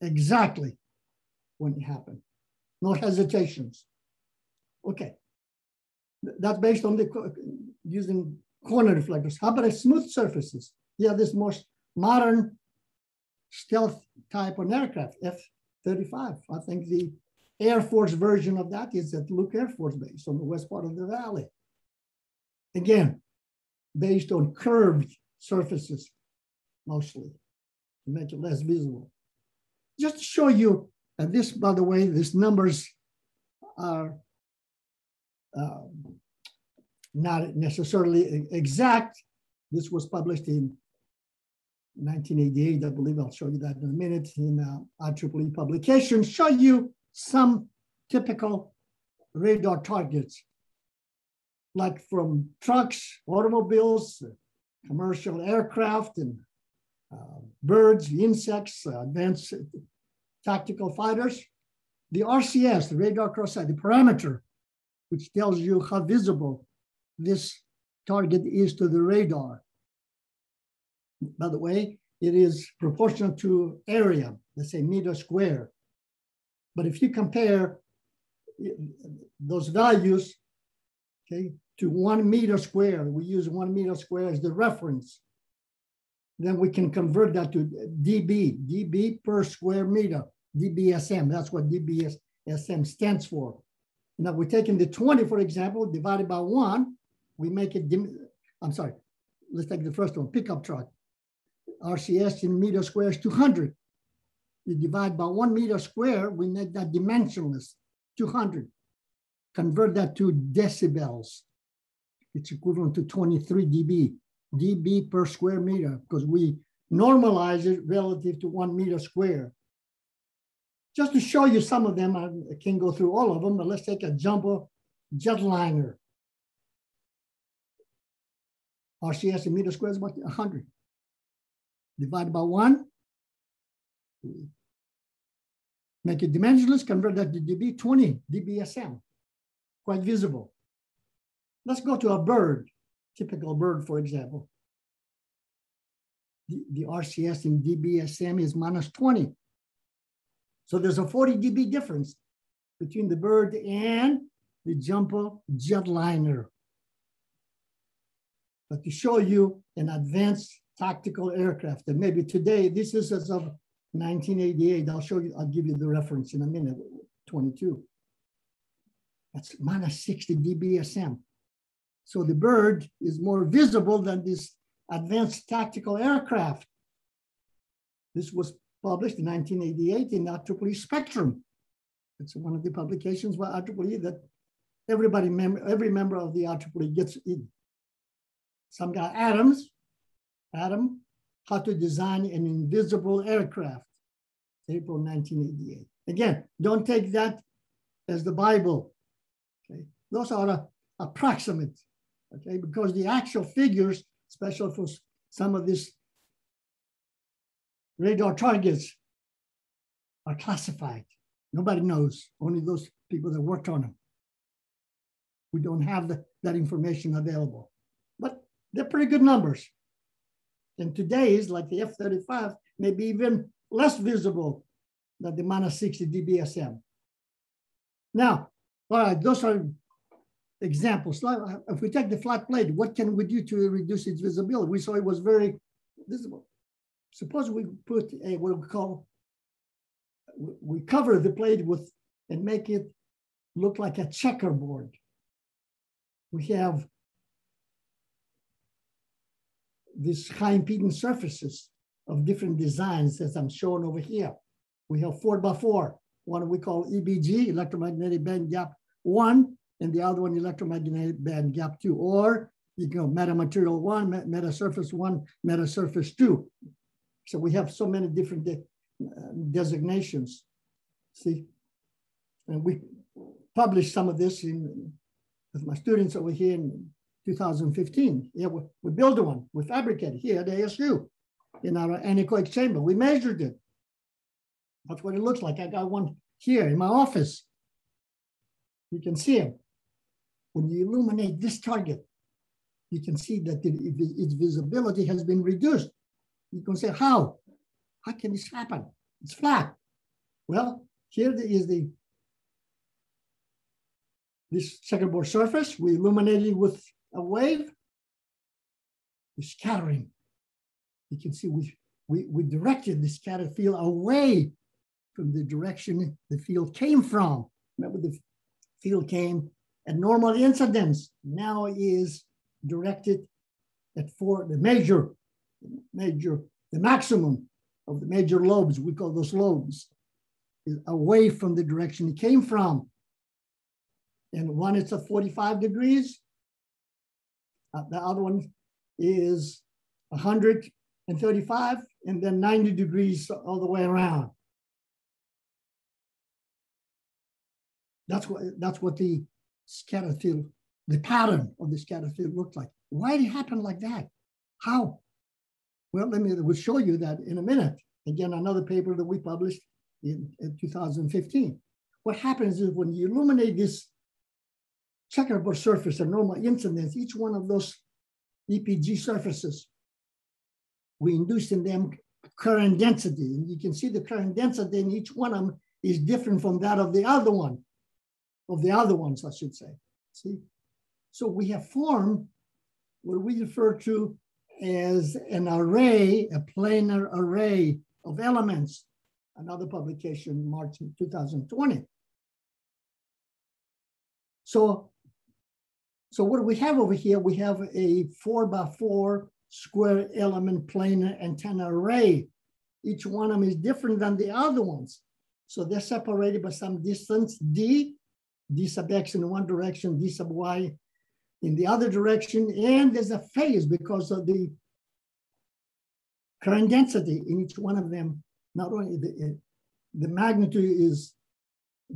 exactly when it happened. No hesitations. Okay. That's based on the using corner reflectors. How about smooth surfaces? Yeah, this most modern stealth type of aircraft, F-35. I think the Air Force version of that is at Luke Air Force Base on the west part of the valley. Again, based on curved surfaces, mostly, to make it less visible. Just to show you, and this, by the way, these numbers are uh, not necessarily exact. This was published in 1988, I believe I'll show you that in a minute in uh, IEEE publication, show you some typical radar targets, like from trucks, automobiles, commercial aircraft, and uh, birds, insects, uh, advanced tactical fighters. The RCS, the radar cross site, the parameter, which tells you how visible this target is to the radar. By the way, it is proportional to area, let's say meter square. But if you compare eh, those values, okay, to one meter square, we use one meter square as the reference, then we can convert that to dB, dB per square meter, dBSM. That's what dBSM stands for. Now we're taking the 20, for example, divided by one, we make it, I'm sorry, let's take the first one, pickup truck. RCS in meter square is 200. You divide by one meter square, we make that dimensionless, 200. Convert that to decibels. It's equivalent to 23 dB, dB per square meter, because we normalize it relative to one meter square. Just to show you some of them, I can't go through all of them, but let's take a jumbo jetliner. RCS in meter square is about 100. Divided by one, make it dimensionless, convert that to dB, 20 dBSM, quite visible. Let's go to a bird, typical bird, for example. The, the RCS in dBSM is minus 20. So there's a 40 dB difference between the bird and the jumbo jetliner. But to show you an advanced tactical aircraft, and maybe today, this is as of 1988. I'll show you, I'll give you the reference in a minute, 22. That's minus 60 dBSM. So the bird is more visible than this advanced tactical aircraft. This was published in 1988 in IEEE Spectrum. It's one of the publications by IEEE that everybody, mem every member of the IEEE gets in. Some guy, Adams, Adam, how to design an invisible aircraft, April 1988. Again, don't take that as the Bible. Okay, those are a, approximate. Okay, because the actual figures, especially for some of these radar targets, are classified. Nobody knows. Only those people that worked on them. We don't have the, that information available, but they're pretty good numbers. And today's, like the F-35, maybe even less visible than the minus 60 dBSM. Now, all right, those are examples. If we take the flat plate, what can we do to reduce its visibility? We saw it was very visible. Suppose we put a what we call, we cover the plate with and make it look like a checkerboard. We have these high impedance surfaces of different designs as I'm showing over here. We have four by four, one we call EBG, electromagnetic band gap one, and the other one electromagnetic band gap two, or you go metamaterial one, meta surface one, meta surface two. So we have so many different de designations. See, and we published some of this in with my students over here 2015. Yeah, we, we built one, we fabricated here at ASU in our anechoic chamber. We measured it. That's what it looks like. I got one here in my office. You can see it. When you illuminate this target, you can see that it, it, its visibility has been reduced. You can say, how? How can this happen? It's flat. Well, here is the this checkerboard surface. We illuminate it with a wave. We're scattering. You can see we, we, we directed the scattered field away from the direction the field came from. Remember the field came at normal incidence, now is directed at four, the major, major, the maximum of the major lobes, we call those lobes, is away from the direction it came from. And one is at 45 degrees, uh, the other one is 135, and then 90 degrees all the way around. That's what that's what the scatter field, the pattern of the scatter field looked like. Why did it happen like that? How? Well, let me we'll show you that in a minute. Again, another paper that we published in, in 2015. What happens is when you illuminate this checkerboard surface and normal incidence, each one of those EBG surfaces, we induce in them current density. And you can see the current density in each one of them is different from that of the other one, of the other ones, I should say. See? So we have formed what we refer to as an array, a planar array of elements. Another publication, March 2020. So so what do we have over here? We have a four by four square element planar antenna array. Each one of them is different than the other ones. So they're separated by some distance, D, D sub X in one direction, D sub Y in the other direction. And there's a phase because of the current density in each one of them. Not only the, uh, the magnitude is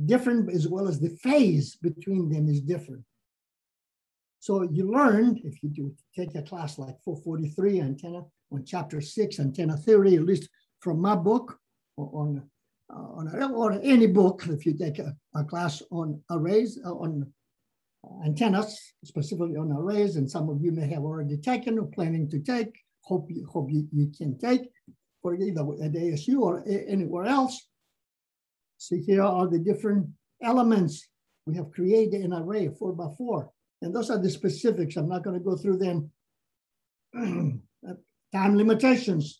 different as well as the phase between them is different. So you learned, if you do take a class like 443 antenna on chapter six, antenna theory, at least from my book or on, uh, on a, or any book, if you take a, a class on arrays, uh, on antennas, specifically on arrays, and some of you may have already taken or planning to take, hope you, hope you, you can take for either at ASU or anywhere else. See here are the different elements. We have created an array four by four. And those are the specifics. I'm not going to go through them. (clears throat) Uh, time limitations.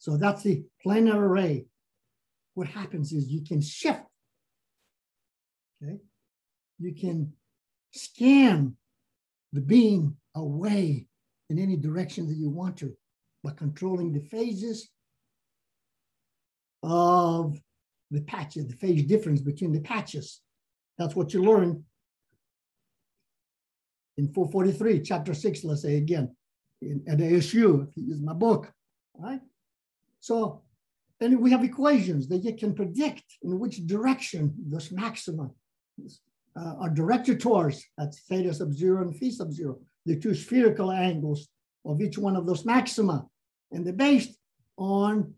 So that's the planar array. What happens is you can shift. Okay. You can scan the beam away in any direction that you want to by controlling the phases of the patches, the phase difference between the patches. That's what you learn in 443, chapter six, let's say again, in, at ASU, if you use my book, right? So, and we have equations that you can predict in which direction those maxima uh, are directed towards, that's theta sub zero and phi sub zero, the two spherical angles of each one of those maxima. And they're based on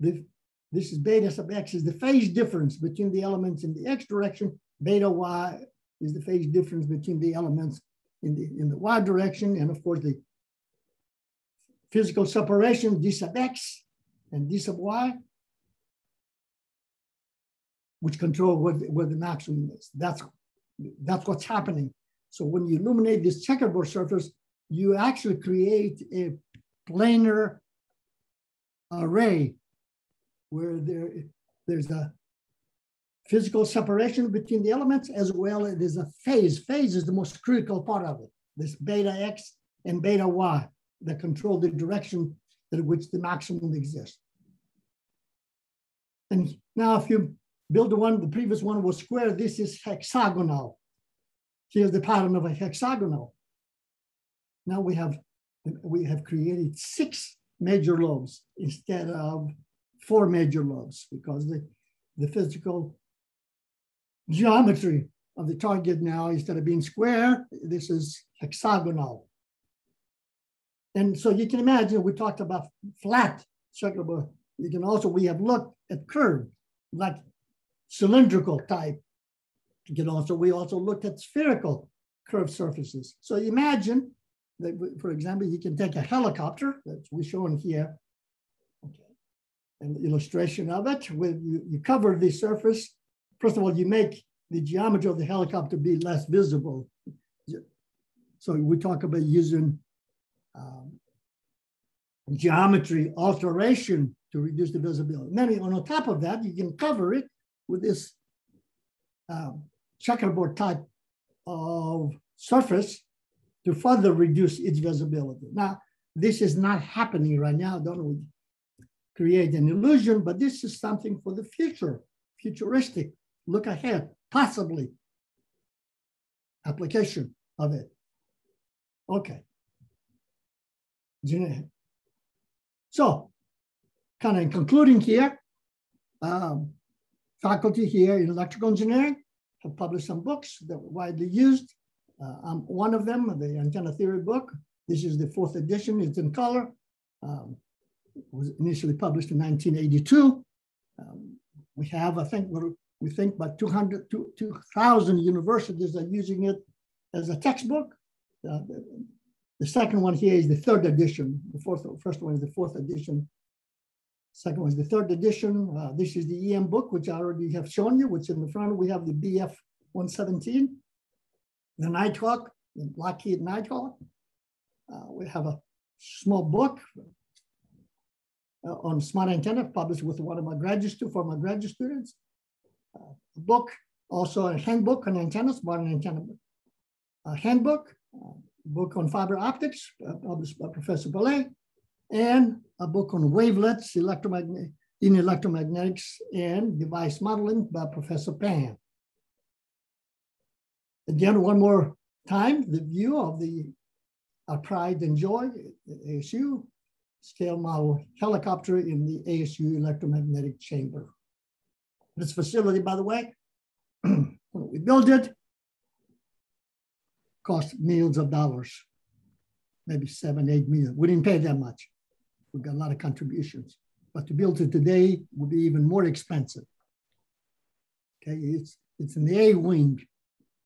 the, this is beta sub x is the phase difference between the elements in the x direction, beta y is the phase difference between the elements in the, in the y direction, and of course the physical separation, d sub x and d sub y, which control what, what the maximum is. That's, that's what's happening. So when you illuminate this checkerboard surface, you actually create a planar array where there, there's a physical separation between the elements as well as a phase. Phase is the most critical part of it. This beta x and beta y that control the direction in which the maximum exists. And now if you build the one, the previous one was square, this is hexagonal. Here's the pattern of a hexagonal. Now we have, we have created six major lobes instead of four major lobes because the, the physical geometry of the target now, instead of being square, this is hexagonal. And so you can imagine, we talked about flat circular, you can also, we have looked at curved, like cylindrical type. You can also, we also looked at spherical curved surfaces. So imagine that, for example, you can take a helicopter that we shown here, okay, an illustration of it, with you, you cover the surface First of all, you make the geometry of the helicopter be less visible. So we talk about using um, geometry alteration to reduce the visibility. And then on top of that, you can cover it with this um, checkerboard type of surface to further reduce its visibility. Now, this is not happening right now. Don't we create an illusion, but this is something for the future, futuristic look ahead, possibly application of it. Okay. So, kind of concluding here, um, faculty here in electrical engineering have published some books that were widely used. Uh, I'm one of them, the antenna theory book. This is the fourth edition, it's in color. Um, it was initially published in 1982. Um, we have, I think, we're we think about 200, 2,000 universities are using it as a textbook. Uh, the, the, second one here is the third edition. The fourth, first one is the fourth edition. Second one is the third edition. Uh, this is the EM book, which I already have shown you, which in the front we have the BF 117, the Nighthawk, the Lockheed Nighthawk. Uh, we have a small book uh, on smart antenna published with one of my graduate for my graduate students book, also a handbook on antennas, modern antenna a handbook, a book on fiber optics, uh, published by Professor Palais, and a book on wavelets electromagnet in electromagnetics and device modeling by Professor Pan. Again, one more time, the view of the pride and joy ASU scale model helicopter in the ASU electromagnetic chamber. This facility, by the way, (clears throat) we built it, cost millions of dollars, maybe seven, eight million. We didn't pay that much. We got a lot of contributions. But to build it today would be even more expensive. Okay, it's, it's in the A wing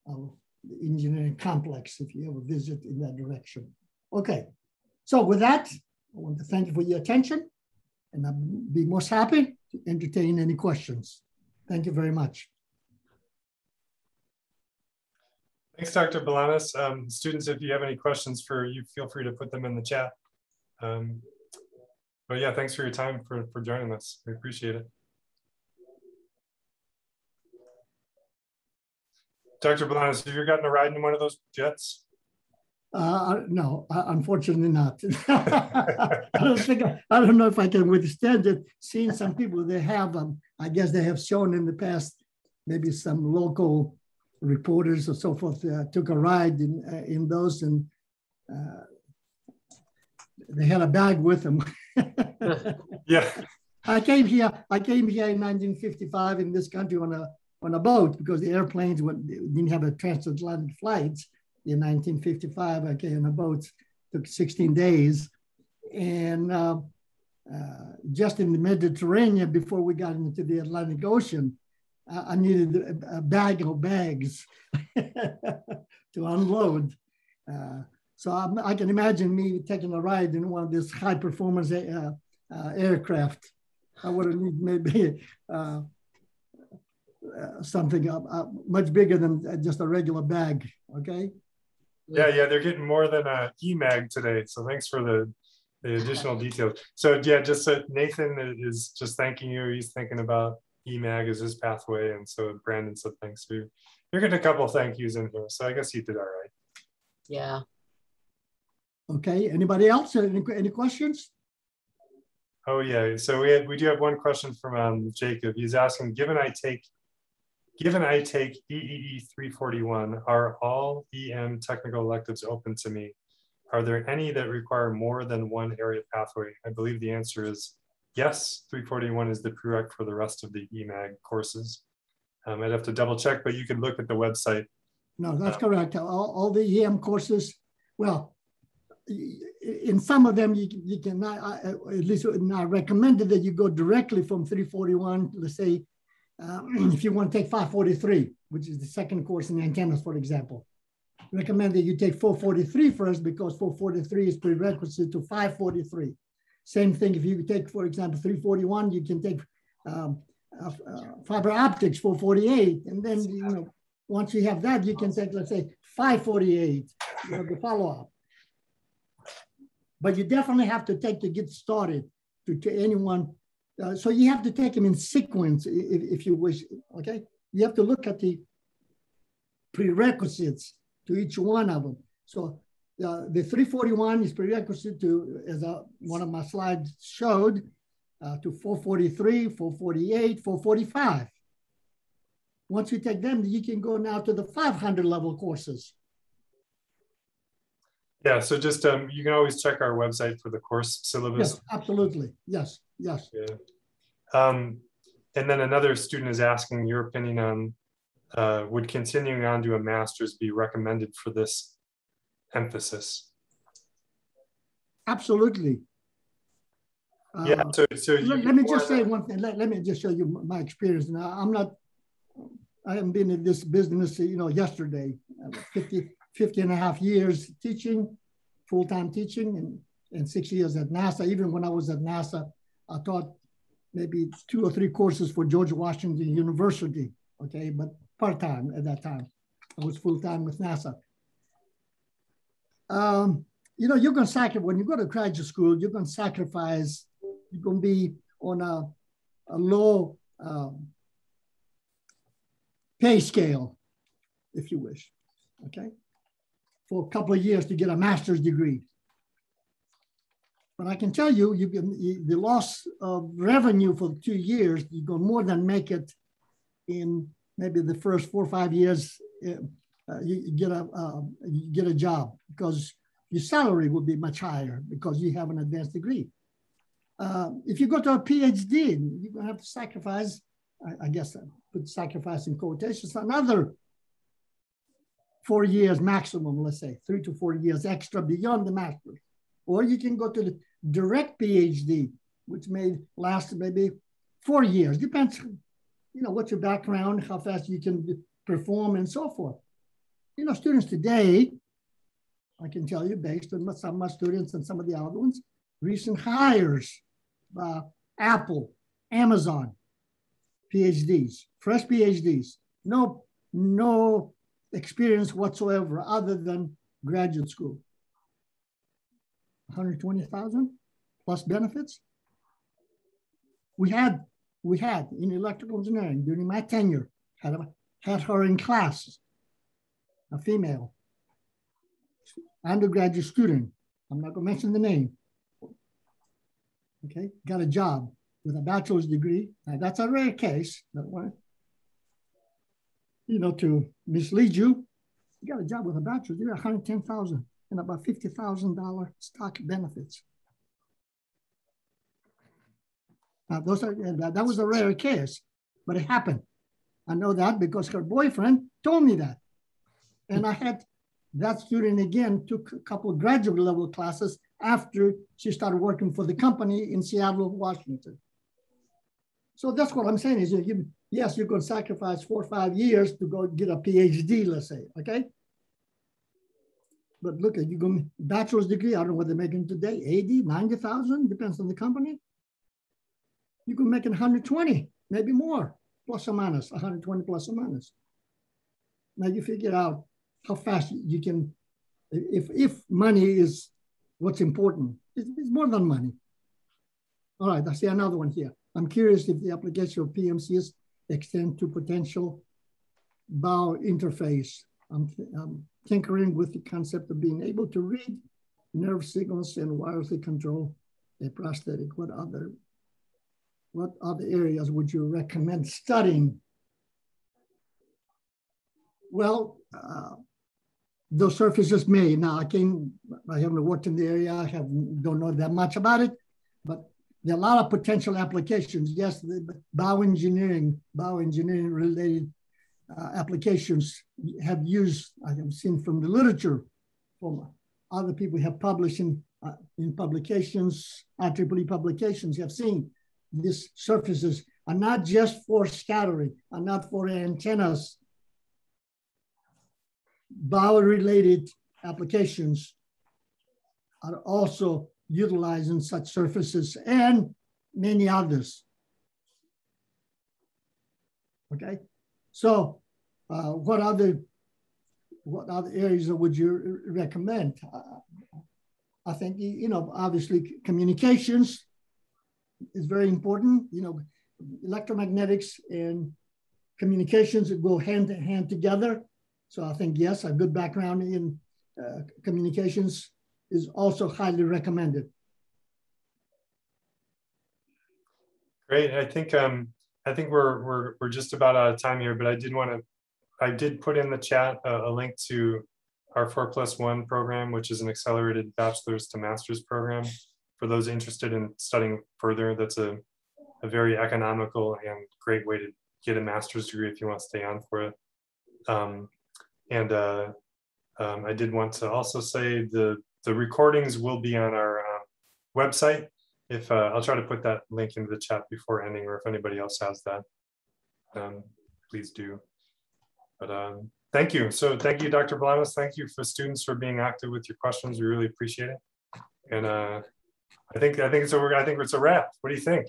of the engineering complex if you ever visit in that direction. Okay, so with that, I want to thank you for your attention and I'll be most happy to entertain any questions. Thank you very much. Thanks, Dr. Balanis. Um, students, if you have any questions for you, feel free to put them in the chat. Um, but yeah, thanks for your time for, for joining us. We appreciate it. Dr. Balanis, have you gotten a ride in one of those jets? Uh, no, uh, unfortunately not. (laughs) (laughs) I don't think I, I, don't know if I can withstand it. Seeing some people, they have them. I guess they have shown in the past, maybe some local reporters or so forth uh, took a ride in uh, in those, and uh, they had a bag with them. (laughs) yeah. I came here. I came here in 1955 in this country on a on a boat because the airplanes went, didn't have a transatlantic flights in 1955. I came on a boat, took 16 days. And uh, uh, just in the Mediterranean, before we got into the Atlantic Ocean, I needed a, bag of bags (laughs) to unload. Uh, so I'm, i can imagine me taking a ride in one of these high performance uh, uh, aircraft. I would have needed maybe something much bigger than just a regular bag. Okay. Yeah, yeah, they're getting more than a EMAG today. So thanks for the, the additional details. So yeah, just so Nathan is just thanking you. He's thinking about EMAG as his pathway. And so Brandon said thanks to you. You're getting a couple thank yous in here. So I guess you did all right. Yeah. Okay, anybody else? Any, any questions? Oh yeah, so we, had, we do have one question from um, Jacob. He's asking, given I take Given I take EEE 341, are all EM technical electives open to me? Are there any that require more than one area pathway? I believe the answer is yes, 341 is the prereq for the rest of the EMAG courses. Um, I'd have to double check, but you can look at the website. No, that's um, correct. All, all, the EM courses, well, in some of them, you, you can, uh, at least not recommended that you go directly from 341, let's say uh, (clears throat) if you want to take 543, which is the second course in antennas, for example, recommend that you take 443 first because 443 is prerequisite to 543. Same thing if you take, for example, 341, you can take um, uh, uh, fiber optics 448. And then, you know, once you have that, you can take, let's say, 548, you the follow-up. But you definitely have to take to get started to, to anyone uh, so you have to take them in sequence if, if you wish, okay? You have to look at the prerequisites to each one of them. So uh, the 341 is prerequisite to, as a, one of my slides showed, uh, to 443, 448, 445. Once you take them, you can go now to the 500 level courses. Yeah, so just um, you can always check our website for the course syllabus. Yes, absolutely. Yes, yes. Yeah. Um, and then another student is asking your opinion on uh, would continuing on to a master's be recommended for this emphasis? Absolutely. Yeah, uh, so, so let, let me just say one thing. Let, let me just show you my experience. Now, I'm not, I haven't been in this business, you know, yesterday, 50, 50 and a half years teaching, full-time teaching, and, and six years at NASA. Even when I was at NASA, I taught maybe two or three courses for George Washington University, okay, but part-time at that time. I was full-time with NASA. Um, you know, you're going to sacrifice, when you go to graduate school, you're going to sacrifice, you're going to be on a, a low um, pay scale, if you wish, okay? For a couple of years to get a master's degree. But I can tell you, you can the loss of revenue for two years, you go more than make it in maybe the first four or five years. Uh, you get a uh, you get a job because your salary will be much higher because you have an advanced degree. Uh, if you go to a PhD, you're gonna have to sacrifice. I, I guess I put sacrifice in quotations another four years maximum. Let's say three to four years extra beyond the master's or you can go to the direct PhD, which may last maybe four years. Depends, you know, what's your background, how fast you can perform, and so forth. You know, students today, I can tell you based on some of my students and some of the other ones, recent hires, uh, Apple, Amazon, PhDs, fresh PhDs, no, no experience whatsoever other than graduate school. 120,000 plus benefits. We had, we had in electrical engineering during my tenure, had, had her in class, a female undergraduate student. I'm not gonna mention the name. Okay, got a job with a bachelor's degree. Now that's a rare case, but one, you know, to mislead you, you got a job with a bachelor's degree, 110,000 and about $50,000 stock benefits. Those are, that, that was a rare case, but it happened. I know that because her boyfriend told me that. And I had that student again took a couple graduate level classes after she started working for the company in Seattle, Washington. So that's what I'm saying is you, yes, you could sacrifice four or five years to go get a PhD, let's say, okay? But look at you go bachelor's degree, I don't know what they're making today, 80, 90,000, depends on the company. You can make it 120, maybe more, plus or minus, 120 plus or minus. Now you figure out how fast you can, if, if money is what's important, it's, it's more than money. All right, I see another one here. I'm curious if the application of PMCs extend to potential bow interface. I'm, I'm tinkering with the concept of being able to read nerve signals and wirelessly control a prosthetic. What other, what other areas would you recommend studying? Well, uh, surface is may. Now I can I haven't worked in the area, I have don't know that much about it, but there are a lot of potential applications. Yes, the bioengineering, bioengineering related uh, applications have used, I have seen from the literature, from other people have published in, uh, in publications, IEEE publications have seen these surfaces are not just for scattering, are not for antennas. Bio-related applications are also utilizing such surfaces and many others. Okay, so uh, what other what other areas would you recommend? Uh, I think you know obviously communications is very important. You know, electromagnetics and communications go hand in hand together. So I think yes, a good background in uh, communications is also highly recommended. Great. I think um, I think we're we're we're just about out of time here, but I did want to I did put in the chat a, a link to our four plus one program, which is an accelerated bachelor's to master's program for those interested in studying further. That's a, a very economical and great way to get a master's degree if you want to stay on for it. Um, and uh, um, I did want to also say the the recordings will be on our uh, website. If uh, I'll try to put that link into the chat before ending, or if anybody else has that, um, please do. But um, thank you. So thank you, Dr. Balanis. Thank you for students for being active with your questions. We really appreciate it. And uh, I think I think it's a I think it's a wrap. What do you think?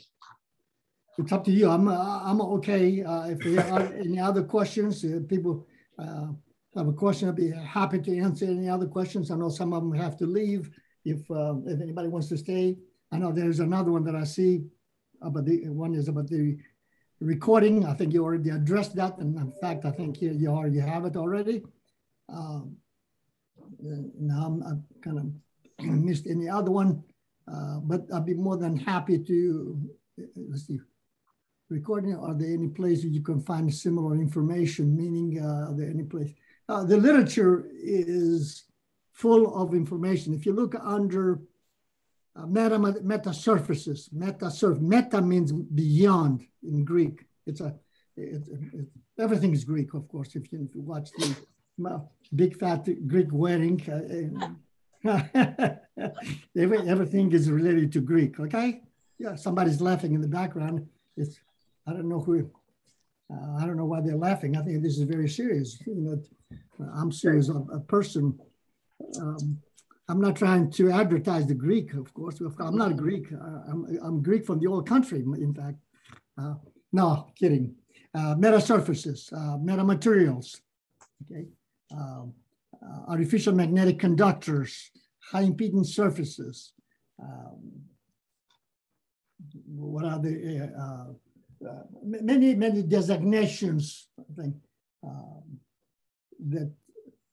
It's up to you. I'm uh, I'm okay. Uh, if there are any other questions, uh, people uh, have a question, I'd be happy to answer any other questions. I know some of them have to leave. If uh, if anybody wants to stay, I know there's another one that I see. About the one is about the recording. I think you already addressed that, and in fact, I think you, you already have it already. Um, now I'm, I'm, kind of (clears throat) missed any other one, uh, but I'd be more than happy to let's see recording. Are there any places you can find similar information? Meaning, uh, are there any place? Uh, the literature is full of information. If you look under uh, meta, meta surfaces, meta surf, meta means beyond in Greek. It's a, it, it, everything is Greek, of course. If you, if you watch the big fat Greek wedding, uh, (laughs) everything is related to Greek. Okay, yeah, somebody's laughing in the background. It's I don't know who. Uh, I don't know why they're laughing. I think this is very serious. You know, I'm serious. A, a person. Um, I'm not trying to advertise the Greek, of course. I'm not a Greek. I'm, I'm Greek from the old country, in fact. Uh, no, kidding. Uh, meta surfaces, uh, meta materials. Okay, um, uh, artificial magnetic conductors, high impedance surfaces. Um, what are the uh, uh, many many designations? I think um, that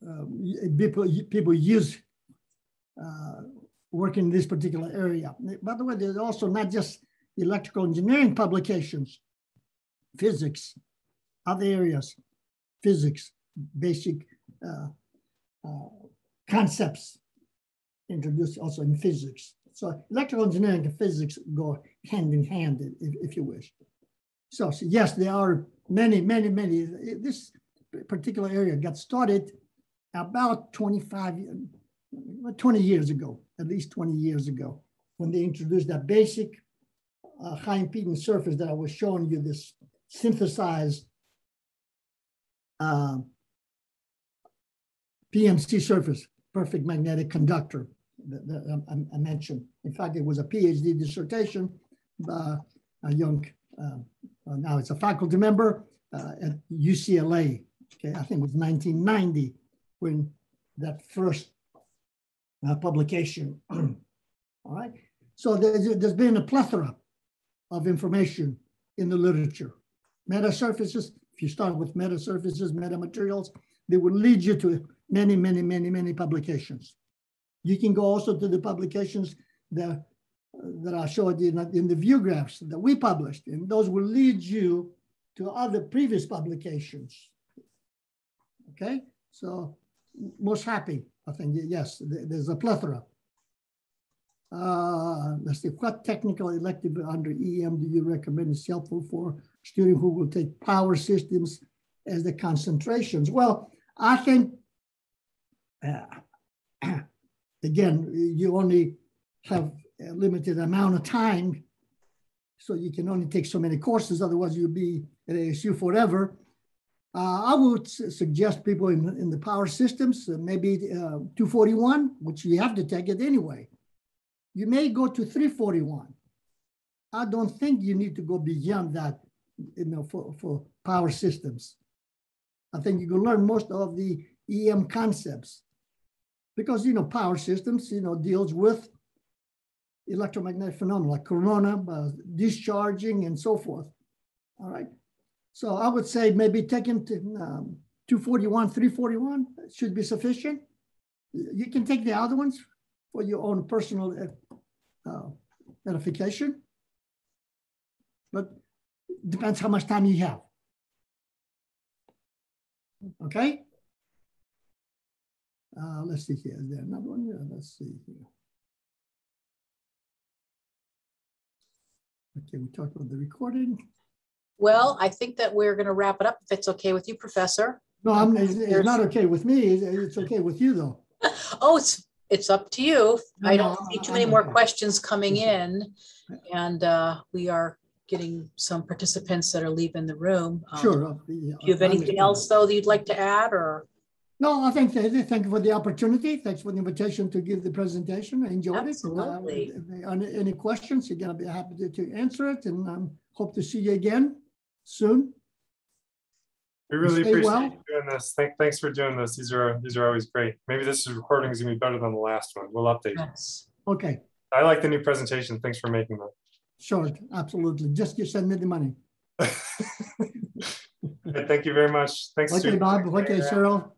um, people people use uh, work in this particular area. By the way, there's also not just electrical engineering publications, physics, other areas, physics, basic uh, concepts introduced also in physics. So electrical engineering and physics go hand in hand, if, if you wish. So, so, yes, there are many, many, many. This particular area got started about 25, 20 years ago, at least 20 years ago, when they introduced that basic uh, high impedance surface that I was showing you, this synthesized uh, PMC surface, perfect magnetic conductor that, that I, I, mentioned. In fact, it was a PhD dissertation by a young, uh, now it's a faculty member uh, at UCLA. Okay, I think it was 1990 when that first uh, publication. (clears throat) All right. So there's, there's been a plethora of information in the literature. Meta surfaces, if you start with meta surfaces, meta materials, they will lead you to many, many, many, many publications. You can go also to the publications that, that I showed in, in the view graphs that we published, and those will lead you to other previous publications. Okay, so most happy, I think, yes, there's a plethora. Uh, let's see, what technical elective under EM do you recommend is helpful for student who will take power systems as the concentrations? Well, I think, uh, (clears throat) again, you only have a limited amount of time, so you can only take so many courses, otherwise you'll be at ASU forever. Uh, I would suggest people in, in the power systems, uh, maybe uh, 241, which you have to take it anyway. You may go to 341. I don't think you need to go beyond that you know, for, for power systems. I think you can learn most of the EM concepts because, you know, power systems, you know, deals with electromagnetic phenomena like corona, uh, discharging and so forth. All right. So I would say maybe taking to, um, 241, 341 should be sufficient. You can take the other ones for your own personal uh, uh, edification, but depends how much time you have. Okay. Uh, let's see here. Is there another one? Yeah, let's see here. Okay, we talked about the recording. Well, I think that we're going to wrap it up if it's okay with you, Professor. No, I'm, it's, it's not okay with me. It's okay with you, though. (laughs) oh, it's it's up to you. No, I don't see too many more questions coming in, and uh, we are getting some participants that are leaving the room. Um, Sure. uh, Do you have anything else though that you'd like to add, or No, I think that, thank you for the opportunity. Thanks for the invitation to give the presentation. I enjoyed Absolutely. it. Uh, Any, any questions, you're gonna be happy to, to answer it and um, hope to see you again soon. We really Stay appreciate well. you doing this. Thank, thanks for doing this. These are these are always great. Maybe this recording is gonna be better than the last one. We'll update. yes. Okay, I like the new presentation. Thanks for making that. sure, absolutely. Just you send me the money. (laughs) Thank you very much. Thanks. Okay, Bob. Okay, Cheryl.